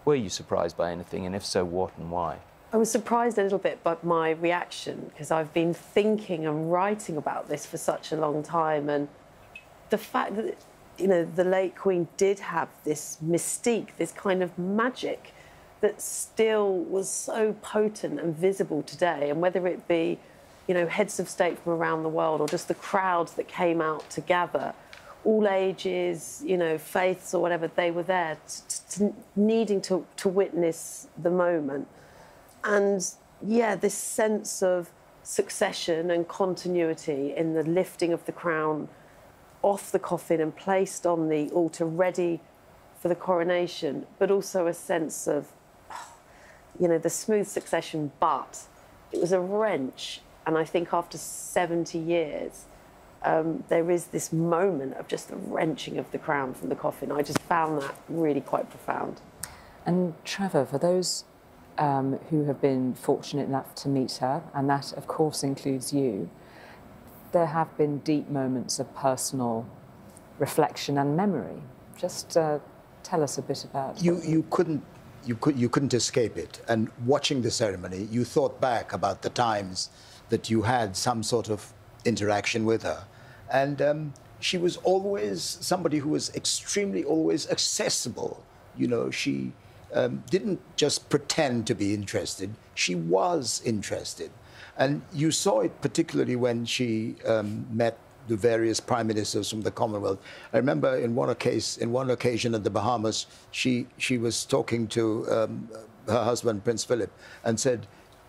Were you surprised by anything, and if so, what and why? I was surprised a little bit by my reaction because I've been thinking and writing about this for such a long time, and the fact that you know the late Queen did have this mystique, this kind of magic that still was so potent and visible today, and whether it be you know heads of state from around the world or just the crowds that came out to gather all ages, you know, faiths or whatever, they were there, needing to, to witness the moment. And yeah, this sense of succession and continuity in the lifting of the crown off the coffin and placed on the altar ready for the coronation, but also a sense of, you know, the smooth succession, but it was a wrench. And I think after 70 years, um, there is this moment of just the wrenching of the crown from the coffin. I just found that really quite profound. And Trevor, for those um, who have been fortunate enough to meet her, and that, of course, includes you, there have been deep moments of personal reflection and memory. Just uh, tell us a bit about you. You couldn't. You, could, you couldn't escape it. And watching the ceremony, you thought back about the times that you had some sort of interaction with her. And um, she was always somebody who was extremely, always accessible. You know, she, um, didn't just pretend to be interested, she was interested. And you saw it particularly when she um, met the various prime ministers from the Commonwealth. I remember in one case, in one occasion at the Bahamas, she she was talking to um, her husband Prince Philip and said,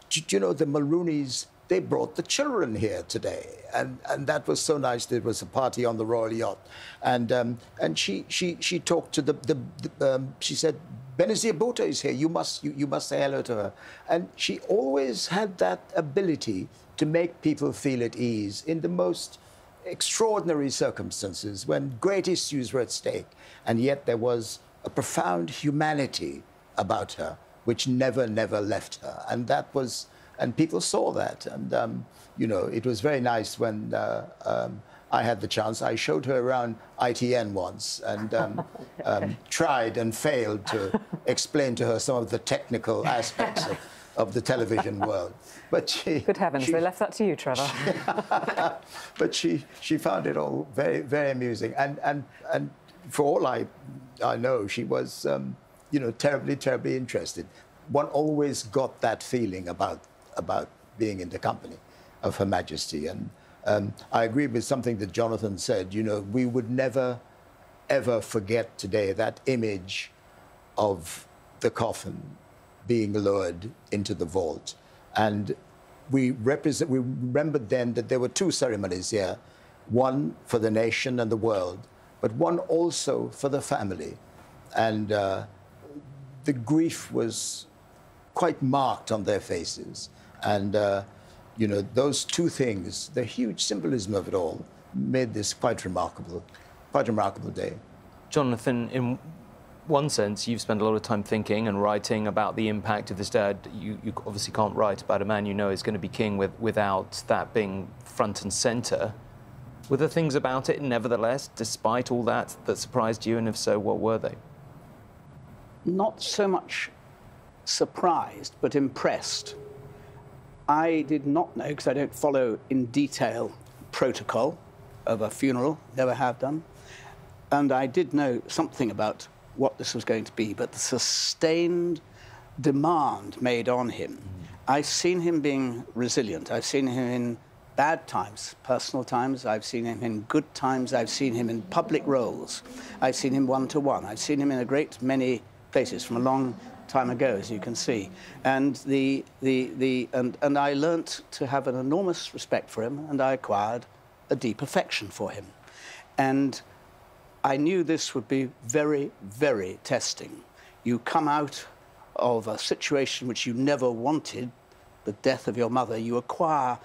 "Do you know the Mulrooneys? They brought the children here today, and and that was so nice. There was a party on the royal yacht, and um, and she she she talked to the the, the um, she said Benazir Bhutto is here. You must, you, you must say hello to her. And she always had that ability to make people feel at ease in the most extraordinary circumstances when great issues were at stake. And yet there was a profound humanity about her, which never, never left her. And that was, and people saw that. And, um, you know, it was very nice when uh, um, I had the chance. I showed her around ITN once and um, um, tried and failed to explain to her some of the technical aspects of, of the television world. But she, Good heavens, she, they left that to you, Trevor. but she, she found it all very, very amusing. And, and, and for all I, I know, she was, um, you know, terribly, terribly interested. One always got that feeling about, about being in the company of Her Majesty. And um, I agree with something that Jonathan said. You know, we would never, ever forget today that image of the coffin being lowered into the vault. And we, represent, we remembered then that there were two ceremonies here one for the nation and the world, but one also for the family. And uh, the grief was quite marked on their faces. And, uh, you know, those two things, the huge symbolism of it all, made this quite remarkable, quite remarkable day. Jonathan, in one sense, you've spent a lot of time thinking and writing about the impact of this dad. You, you obviously can't write about a man you know is going to be king with, without that being front and centre. Were there things about it, nevertheless, despite all that, that surprised you? And if so, what were they? Not so much surprised, but impressed. I did not know, because I don't follow in detail protocol of a funeral, never have done. And I did know something about what this was going to be, but the sustained demand made on him. Mm. I've seen him being resilient. I've seen him in bad times, personal times. I've seen him in good times. I've seen him in public roles. I've seen him one to one. I've seen him in a great many places from a long time ago, as you can see. And, the, the, the, and, and I learnt to have an enormous respect for him, and I acquired a deep affection for him. And I knew this would be very, very testing. You come out of a situation which you never wanted, the death of your mother, you acquire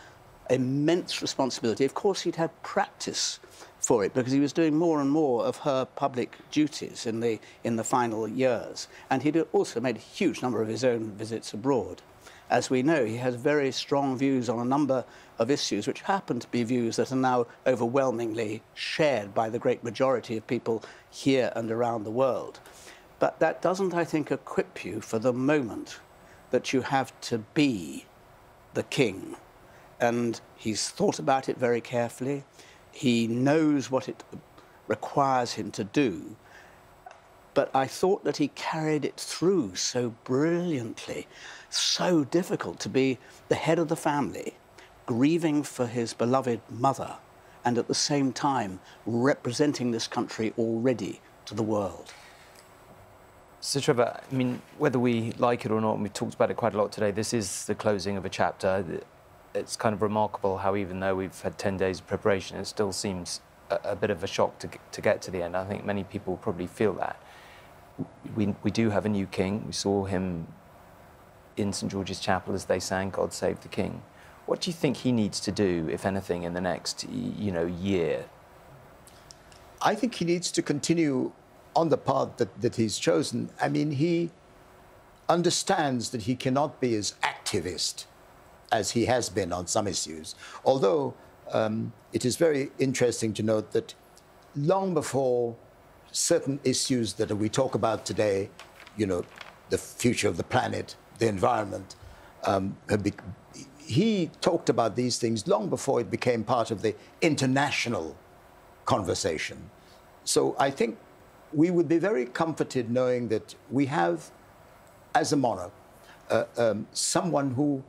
immense responsibility. Of course, he'd had practice for it because he was doing more and more of her public duties in the, in the final years. And he'd also made a huge number of his own visits abroad. As we know, he has very strong views on a number of issues which happen to be views that are now overwhelmingly shared by the great majority of people here and around the world. But that doesn't, I think, equip you for the moment that you have to be the king. And he's thought about it very carefully. He knows what it requires him to do. But I thought that he carried it through so brilliantly, so difficult to be the head of the family grieving for his beloved mother and at the same time representing this country already to the world. So, Trevor, I mean, whether we like it or not, and we've talked about it quite a lot today, this is the closing of a chapter. It's kind of remarkable how, even though we've had 10 days of preparation, it still seems a, a bit of a shock to, to get to the end. I think many people probably feel that. We, we do have a new king. We saw him in St George's Chapel as they sang God Save the King. What do you think he needs to do, if anything, in the next you know, year? I think he needs to continue on the path that, that he's chosen. I mean, he understands that he cannot be as activist as he has been on some issues. Although um, it is very interesting to note that long before certain issues that we talk about today, you know, the future of the planet, the environment, um, he talked about these things long before it became part of the international conversation. So I think we would be very comforted knowing that we have, as a monarch, uh, um, someone who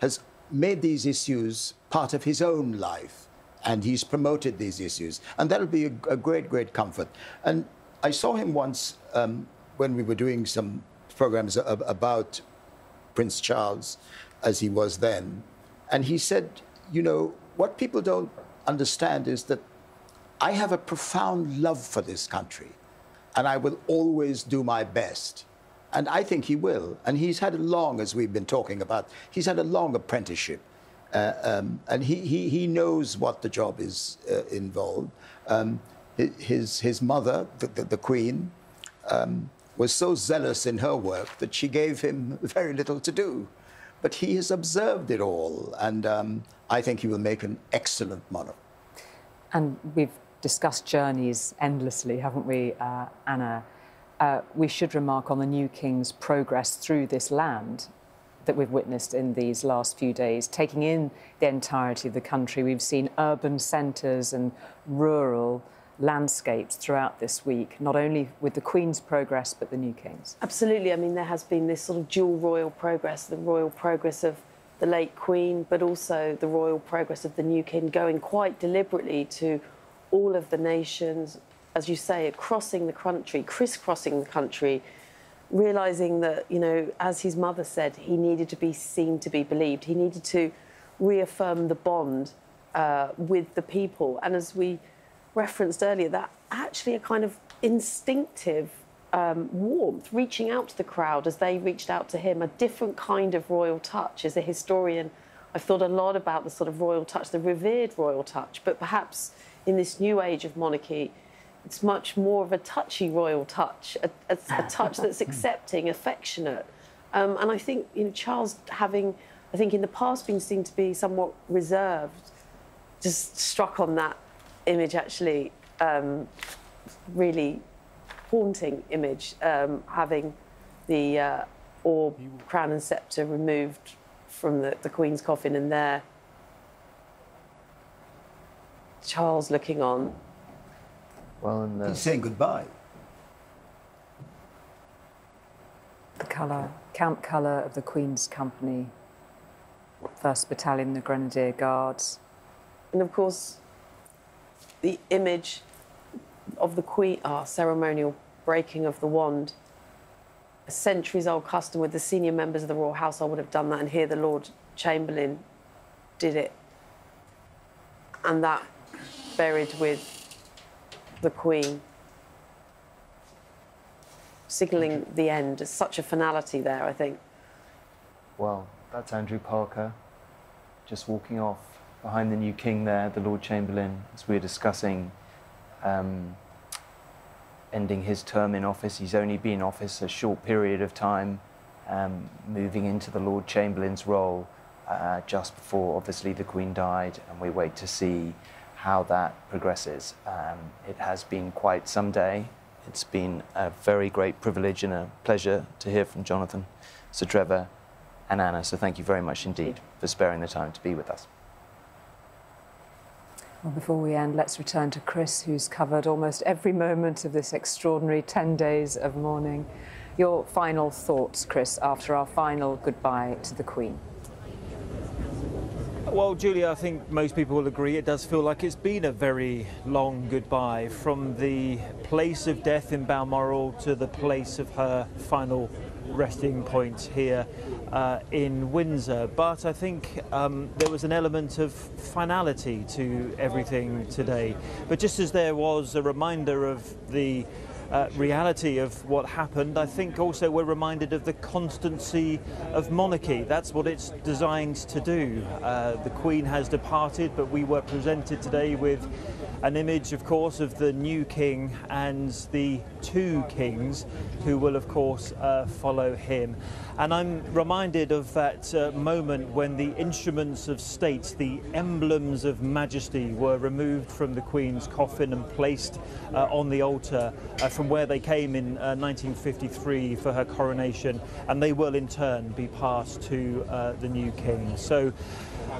has made these issues part of his own life and he's promoted these issues. And that'll be a, a great, great comfort. And I saw him once um, when we were doing some programs about Prince Charles as he was then. And he said, You know, what people don't understand is that I have a profound love for this country, and I will always do my best. And I think he will. And he's had a long, as we've been talking about, he's had a long apprenticeship. Uh, um, and he, he, he knows what the job is uh, involved. Um, his, his mother, the, the, the Queen, um, was so zealous in her work that she gave him very little to do. But he has observed it all, and um, I think he will make an excellent monarch. And we've discussed journeys endlessly, haven't we, uh, Anna? Uh, we should remark on the new king's progress through this land that we've witnessed in these last few days, taking in the entirety of the country. We've seen urban centres and rural landscapes throughout this week, not only with the Queen's progress, but the new King's. Absolutely. I mean, there has been this sort of dual royal progress the royal progress of the late Queen, but also the royal progress of the new King, going quite deliberately to all of the nations, as you say, crossing the country, crisscrossing the country, realizing that, you know, as his mother said, he needed to be seen to be believed. He needed to reaffirm the bond uh, with the people. And as we referenced earlier, that actually a kind of instinctive um, warmth, reaching out to the crowd as they reached out to him, a different kind of royal touch. As a historian, I've thought a lot about the sort of royal touch, the revered royal touch, but perhaps in this new age of monarchy, it's much more of a touchy royal touch, a, a, a touch that's accepting, affectionate. Um, and I think you know Charles having, I think in the past been seen to be somewhat reserved, just struck on that image actually, um, really haunting image, um, having the uh, orb, crown and sceptre removed from the, the Queen's coffin and there Charles looking on. Well, and the... He's saying goodbye. The colour, camp colour of the Queen's Company, 1st Battalion, the Grenadier Guards. And of course, the image of the Queen, our ceremonial breaking of the wand, a centuries old custom with the senior members of the royal household would have done that, and here the Lord Chamberlain did it. And that buried with the Queen, signalling the end. There's such a finality there, I think. Well, that's Andrew Parker, just walking off behind the new king there, the Lord Chamberlain, as we are discussing um, ending his term in office. He's only been in office a short period of time, um, moving into the Lord Chamberlain's role uh, just before, obviously, the Queen died, and we wait to see how that progresses. Um, it has been quite some day. It's been a very great privilege and a pleasure to hear from Jonathan, Sir Trevor, and Anna. So thank you very much indeed for sparing the time to be with us. Well, before we end, let's return to Chris, who's covered almost every moment of this extraordinary 10 days of mourning. Your final thoughts, Chris, after our final goodbye to the Queen. Well, Julia, I think most people will agree it does feel like it's been a very long goodbye from the place of death in Balmoral to the place of her final resting point here uh, in Windsor. But I think um, there was an element of finality to everything today. But just as there was a reminder of the uh, reality of what happened, I think also we're reminded of the constancy of monarchy. That's what it's designed to do. Uh, the Queen has departed, but we were presented today with an image, of course, of the new king and the two kings who will, of course, uh, follow him. And I'm reminded of that uh, moment when the instruments of state, the emblems of majesty, were removed from the Queen's coffin and placed uh, on the altar uh, from where they came in 1953 uh, for her coronation, and they will in turn be passed to uh, the new king. So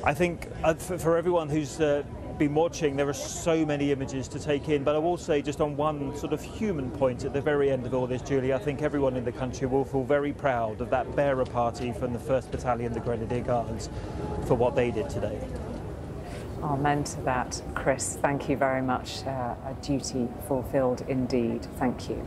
I think for, for everyone who's been watching, there are so many images to take in. But I will say, just on one sort of human point at the very end of all this, Julie, I think everyone in the country will feel very proud of that bearer party from the 1st Battalion, the Grenadier Guards, for what they did today. Amen to that, Chris. Thank you very much. Uh, a duty fulfilled indeed. Thank you.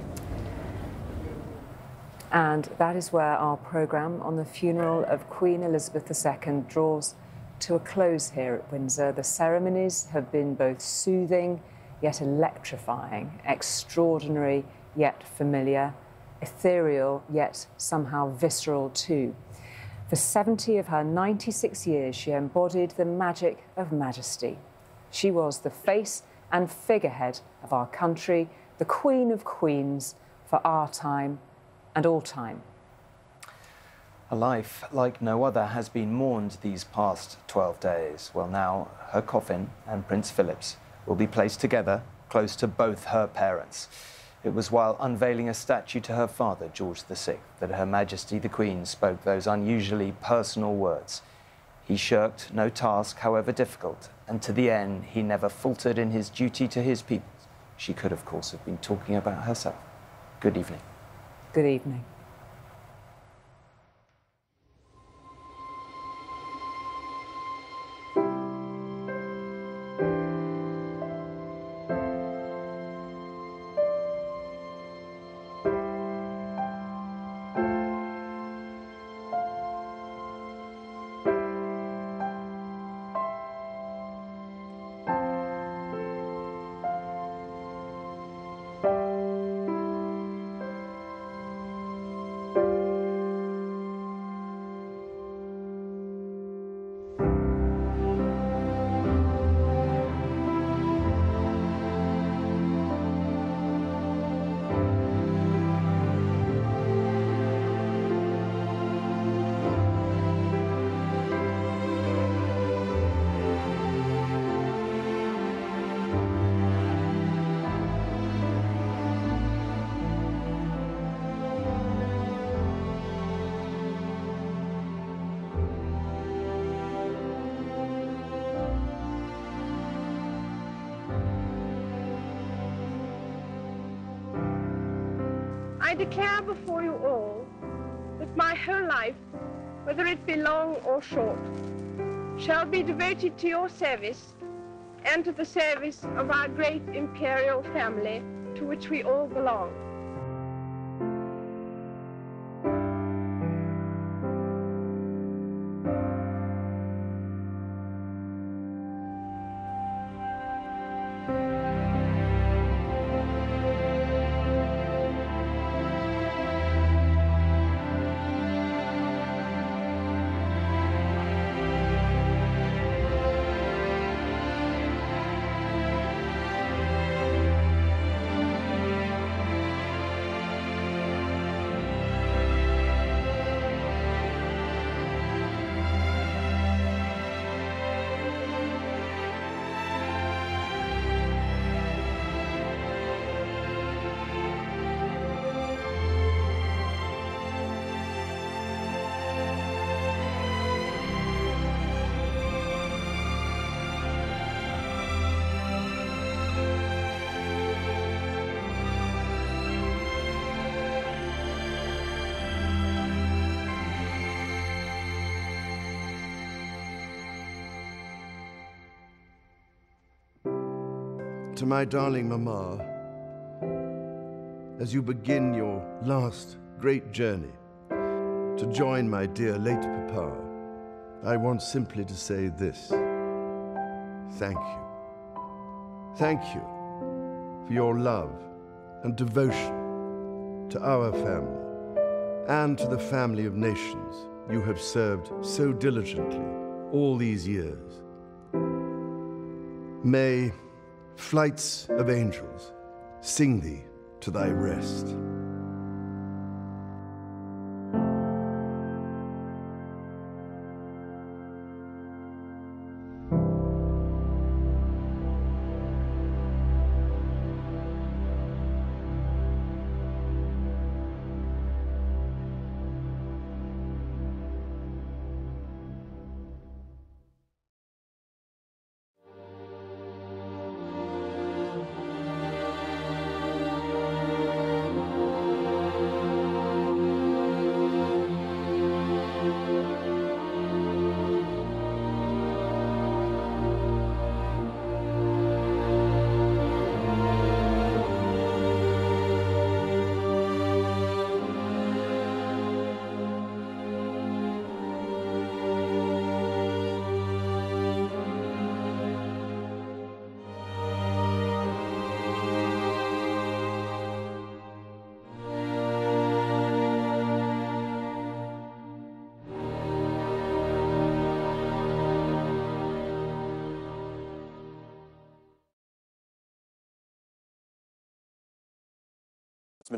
And that is where our programme on the funeral of Queen Elizabeth II draws to a close here at Windsor. The ceremonies have been both soothing yet electrifying, extraordinary yet familiar, ethereal yet somehow visceral too. For 70 of her 96 years, she embodied the magic of majesty. She was the face and figurehead of our country, the Queen of Queens for our time and all time. A life like no other has been mourned these past 12 days. Well, now her coffin and Prince Philip's will be placed together close to both her parents. It was while unveiling a statue to her father, George VI, that Her Majesty the Queen spoke those unusually personal words. He shirked no task, however difficult, and to the end he never faltered in his duty to his people, she could, of course, have been talking about herself. Good evening. Good evening. Or short, shall be devoted to your service and to the service of our great imperial family to which we all belong. To my darling Mamma, as you begin your last great journey to join my dear late Papa, I want simply to say this. Thank you. Thank you for your love and devotion to our family and to the family of nations you have served so diligently all these years. May flights of angels sing thee to thy rest.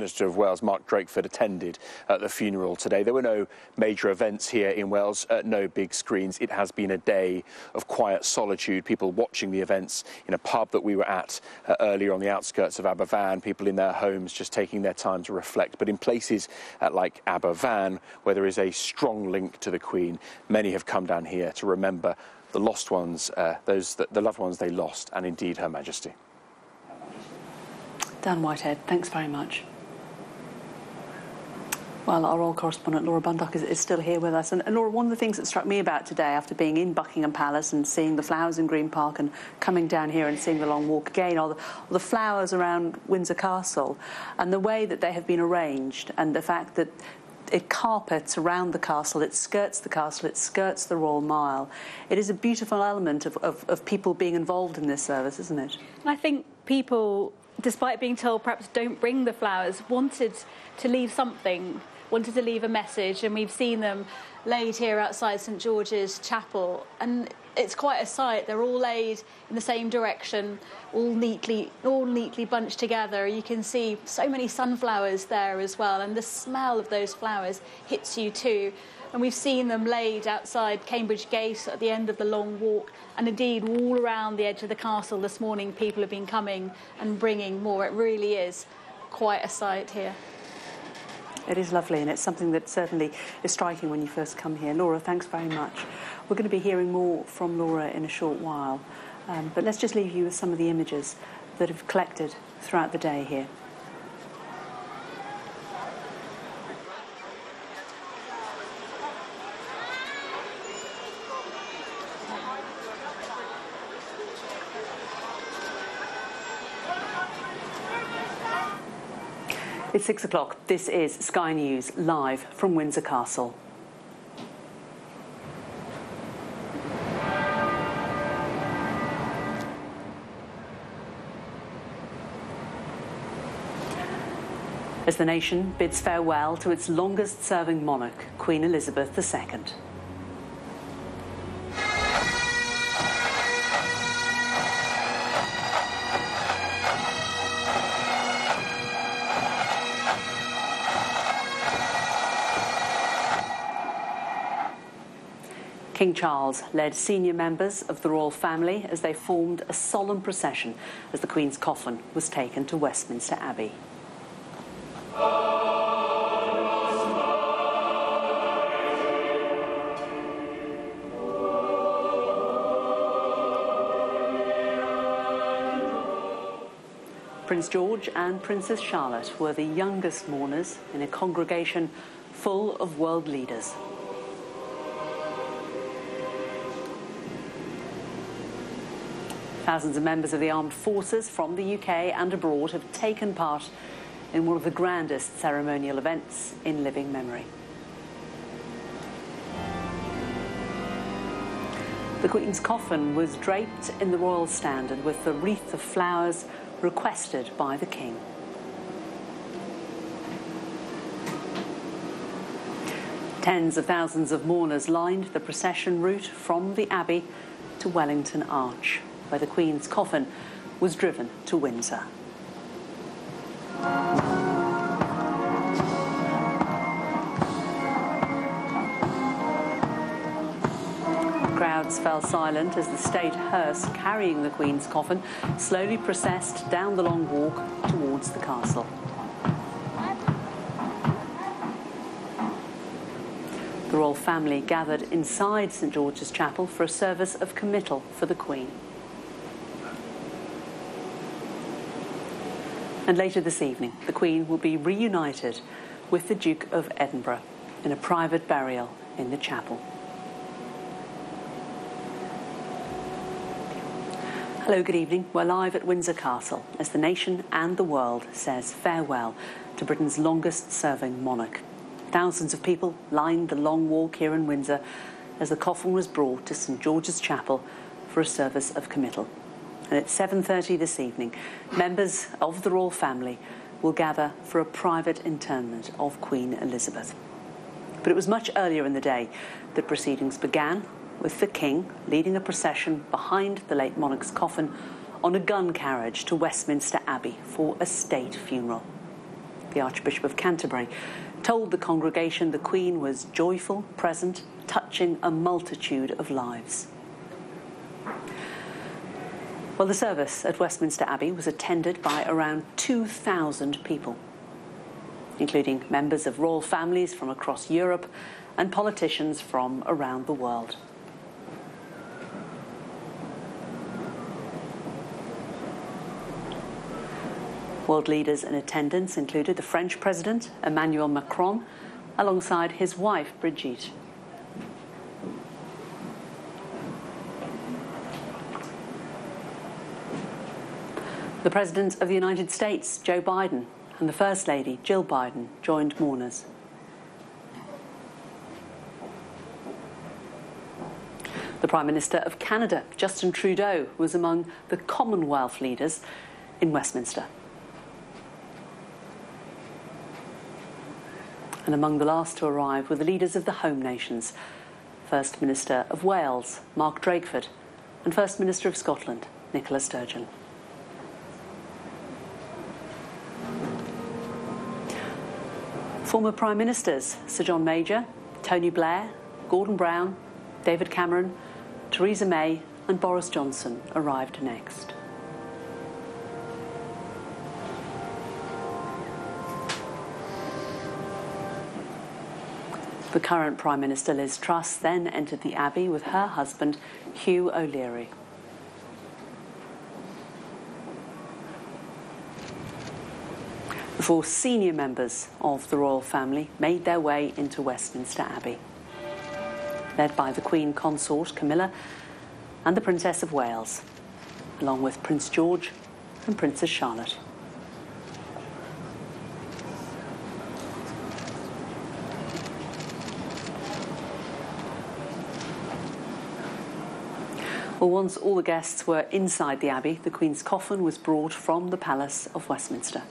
Minister of Wales Mark Drakeford attended at the funeral today. There were no major events here in Wales, uh, no big screens. It has been a day of quiet solitude, people watching the events in a pub that we were at uh, earlier on the outskirts of Aberfan, people in their homes just taking their time to reflect. But in places uh, like Aberfan, where there is a strong link to the Queen, many have come down here to remember the lost ones, uh, those the loved ones they lost, and indeed Her Majesty. Dan Whitehead, thanks very much. Well, our royal correspondent Laura Bundock is, is still here with us. And, and, Laura, one of the things that struck me about today, after being in Buckingham Palace and seeing the flowers in Green Park and coming down here and seeing the Long Walk again, are the, the flowers around Windsor Castle and the way that they have been arranged and the fact that it carpets around the castle, it skirts the castle, it skirts the Royal Mile. It is a beautiful element of, of, of people being involved in this service, isn't it? I think people, despite being told perhaps don't bring the flowers, wanted to leave something, wanted to leave a message, and we've seen them laid here outside St George's Chapel. And it's quite a sight. They're all laid in the same direction, all neatly, all neatly bunched together. You can see so many sunflowers there as well, and the smell of those flowers hits you too. And we've seen them laid outside Cambridge Gate at the end of the long walk, and indeed all around the edge of the castle this morning. People have been coming and bringing more. It really is quite a sight here. It is lovely, and it's something that certainly is striking when you first come here. Laura, thanks very much. We're going to be hearing more from Laura in a short while, um, but let's just leave you with some of the images that have collected throughout the day here. It's six o'clock. This is Sky News live from Windsor Castle. As the nation bids farewell to its longest serving monarch, Queen Elizabeth II. King Charles led senior members of the royal family as they formed a solemn procession as the Queen's coffin was taken to Westminster Abbey. Prince George and Princess Charlotte were the youngest mourners in a congregation full of world leaders. Thousands of members of the armed forces from the UK and abroad have taken part in one of the grandest ceremonial events in living memory. The Queen's coffin was draped in the royal standard with the wreath of flowers requested by the King. Tens of thousands of mourners lined the procession route from the Abbey to Wellington Arch where the Queen's coffin was driven to Windsor. Crowds fell silent as the state hearse carrying the Queen's coffin slowly processed down the long walk towards the castle. The royal family gathered inside St George's Chapel for a service of committal for the Queen. And later this evening, the Queen will be reunited with the Duke of Edinburgh in a private burial in the chapel. Hello, good evening. We're live at Windsor Castle as the nation and the world says farewell to Britain's longest serving monarch. Thousands of people lined the long walk here in Windsor as the coffin was brought to St George's Chapel for a service of committal and at 7.30 this evening, members of the royal family will gather for a private interment of Queen Elizabeth. But it was much earlier in the day that proceedings began with the King leading a procession behind the late monarch's coffin on a gun carriage to Westminster Abbey for a state funeral. The Archbishop of Canterbury told the congregation the Queen was joyful, present, touching a multitude of lives. Well, the service at Westminster Abbey was attended by around 2,000 people, including members of royal families from across Europe and politicians from around the world. World leaders in attendance included the French President, Emmanuel Macron, alongside his wife, Brigitte. The President of the United States, Joe Biden, and the First Lady, Jill Biden, joined mourners. The Prime Minister of Canada, Justin Trudeau, was among the Commonwealth leaders in Westminster. And among the last to arrive were the leaders of the home nations First Minister of Wales, Mark Drakeford, and First Minister of Scotland, Nicola Sturgeon. Former Prime Ministers Sir John Major, Tony Blair, Gordon Brown, David Cameron, Theresa May, and Boris Johnson arrived next. The current Prime Minister Liz Truss then entered the Abbey with her husband Hugh O'Leary. The four senior members of the royal family made their way into Westminster Abbey, led by the Queen Consort Camilla and the Princess of Wales, along with Prince George and Princess Charlotte. Well, once all the guests were inside the Abbey, the Queen's coffin was brought from the Palace of Westminster.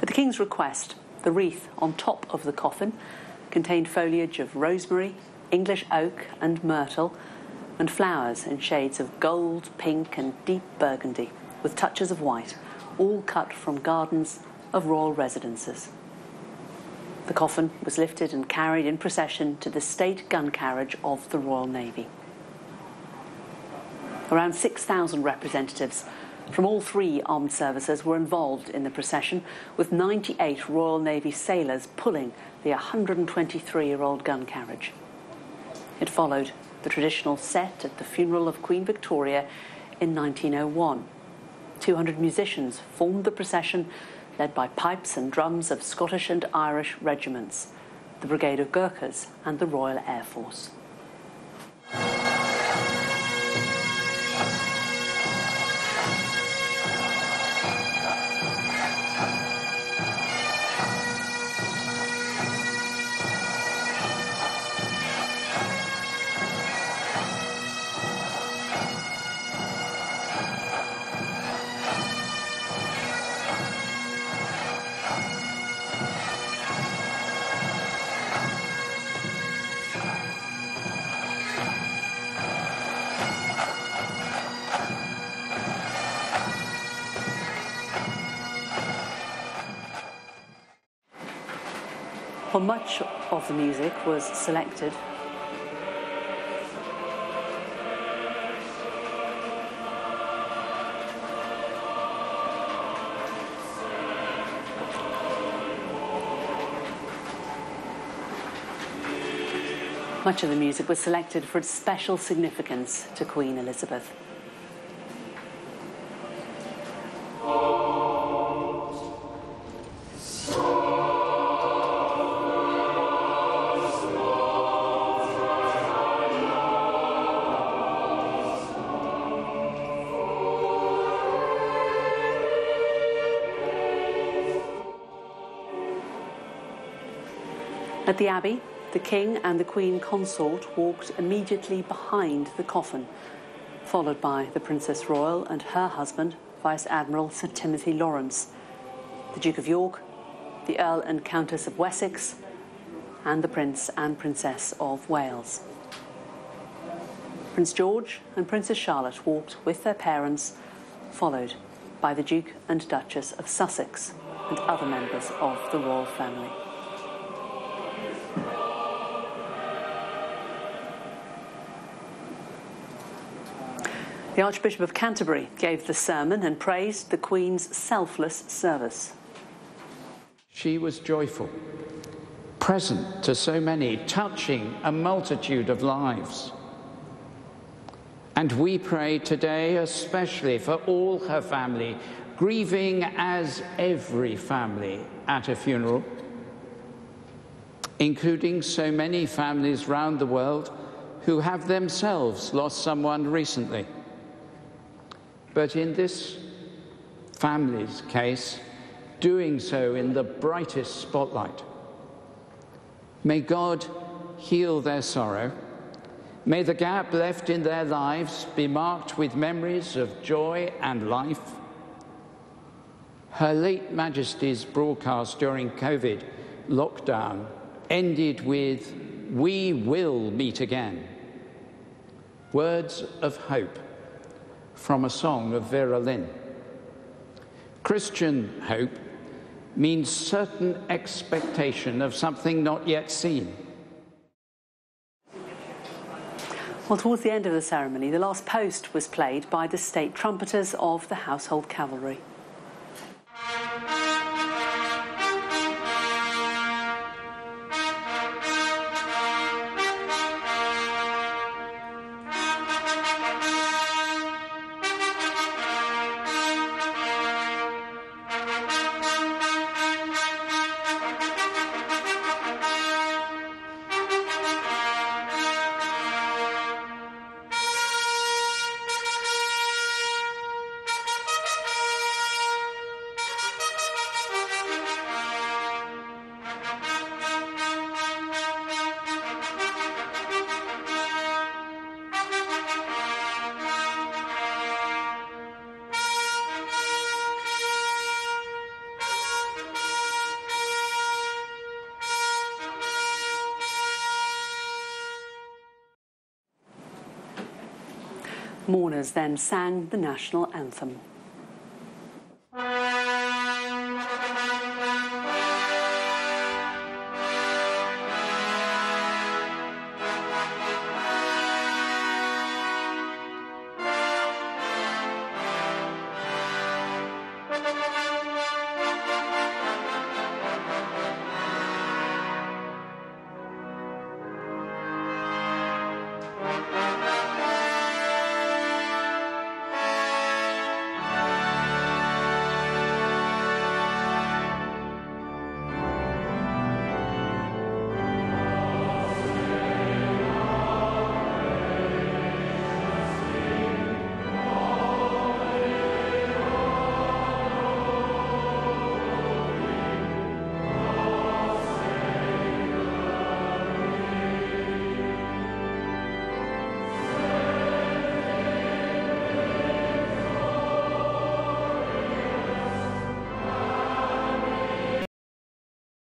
At the King's request, the wreath on top of the coffin contained foliage of rosemary, English oak, and myrtle, and flowers in shades of gold, pink, and deep burgundy, with touches of white, all cut from gardens of royal residences. The coffin was lifted and carried in procession to the state gun carriage of the Royal Navy. Around 6,000 representatives from all three armed services were involved in the procession, with 98 Royal Navy sailors pulling the 123 year old gun carriage. It followed the traditional set at the funeral of Queen Victoria in 1901. 200 musicians formed the procession, led by pipes and drums of Scottish and Irish regiments, the Brigade of Gurkhas, and the Royal Air Force. The music was selected Much of the music was selected for its special significance to Queen Elizabeth. At the Abbey, the King and the Queen Consort walked immediately behind the coffin, followed by the Princess Royal and her husband, Vice Admiral Sir Timothy Laurence, the Duke of York, the Earl and Countess of Wessex, and the Prince and Princess of Wales. Prince George and Princess Charlotte walked with their parents, followed by the Duke and Duchess of Sussex and other members of the royal family. The Archbishop of Canterbury gave the sermon and praised the Queen's selfless service. She was joyful, present to so many, touching a multitude of lives. And we pray today especially for all her family, grieving as every family at a funeral, including so many families round the world who have themselves lost someone recently. But in this family's case, doing so in the brightest spotlight. May God heal their sorrow. May the gap left in their lives be marked with memories of joy and life. Her late Majesty's broadcast during COVID lockdown ended with, We will meet again. Words of hope from a song of Vera Lynn. Christian hope means certain expectation of something not yet seen. Well, towards the end of the ceremony, the last post was played by the state trumpeters of the Household Cavalry. Mourners then sang the national anthem.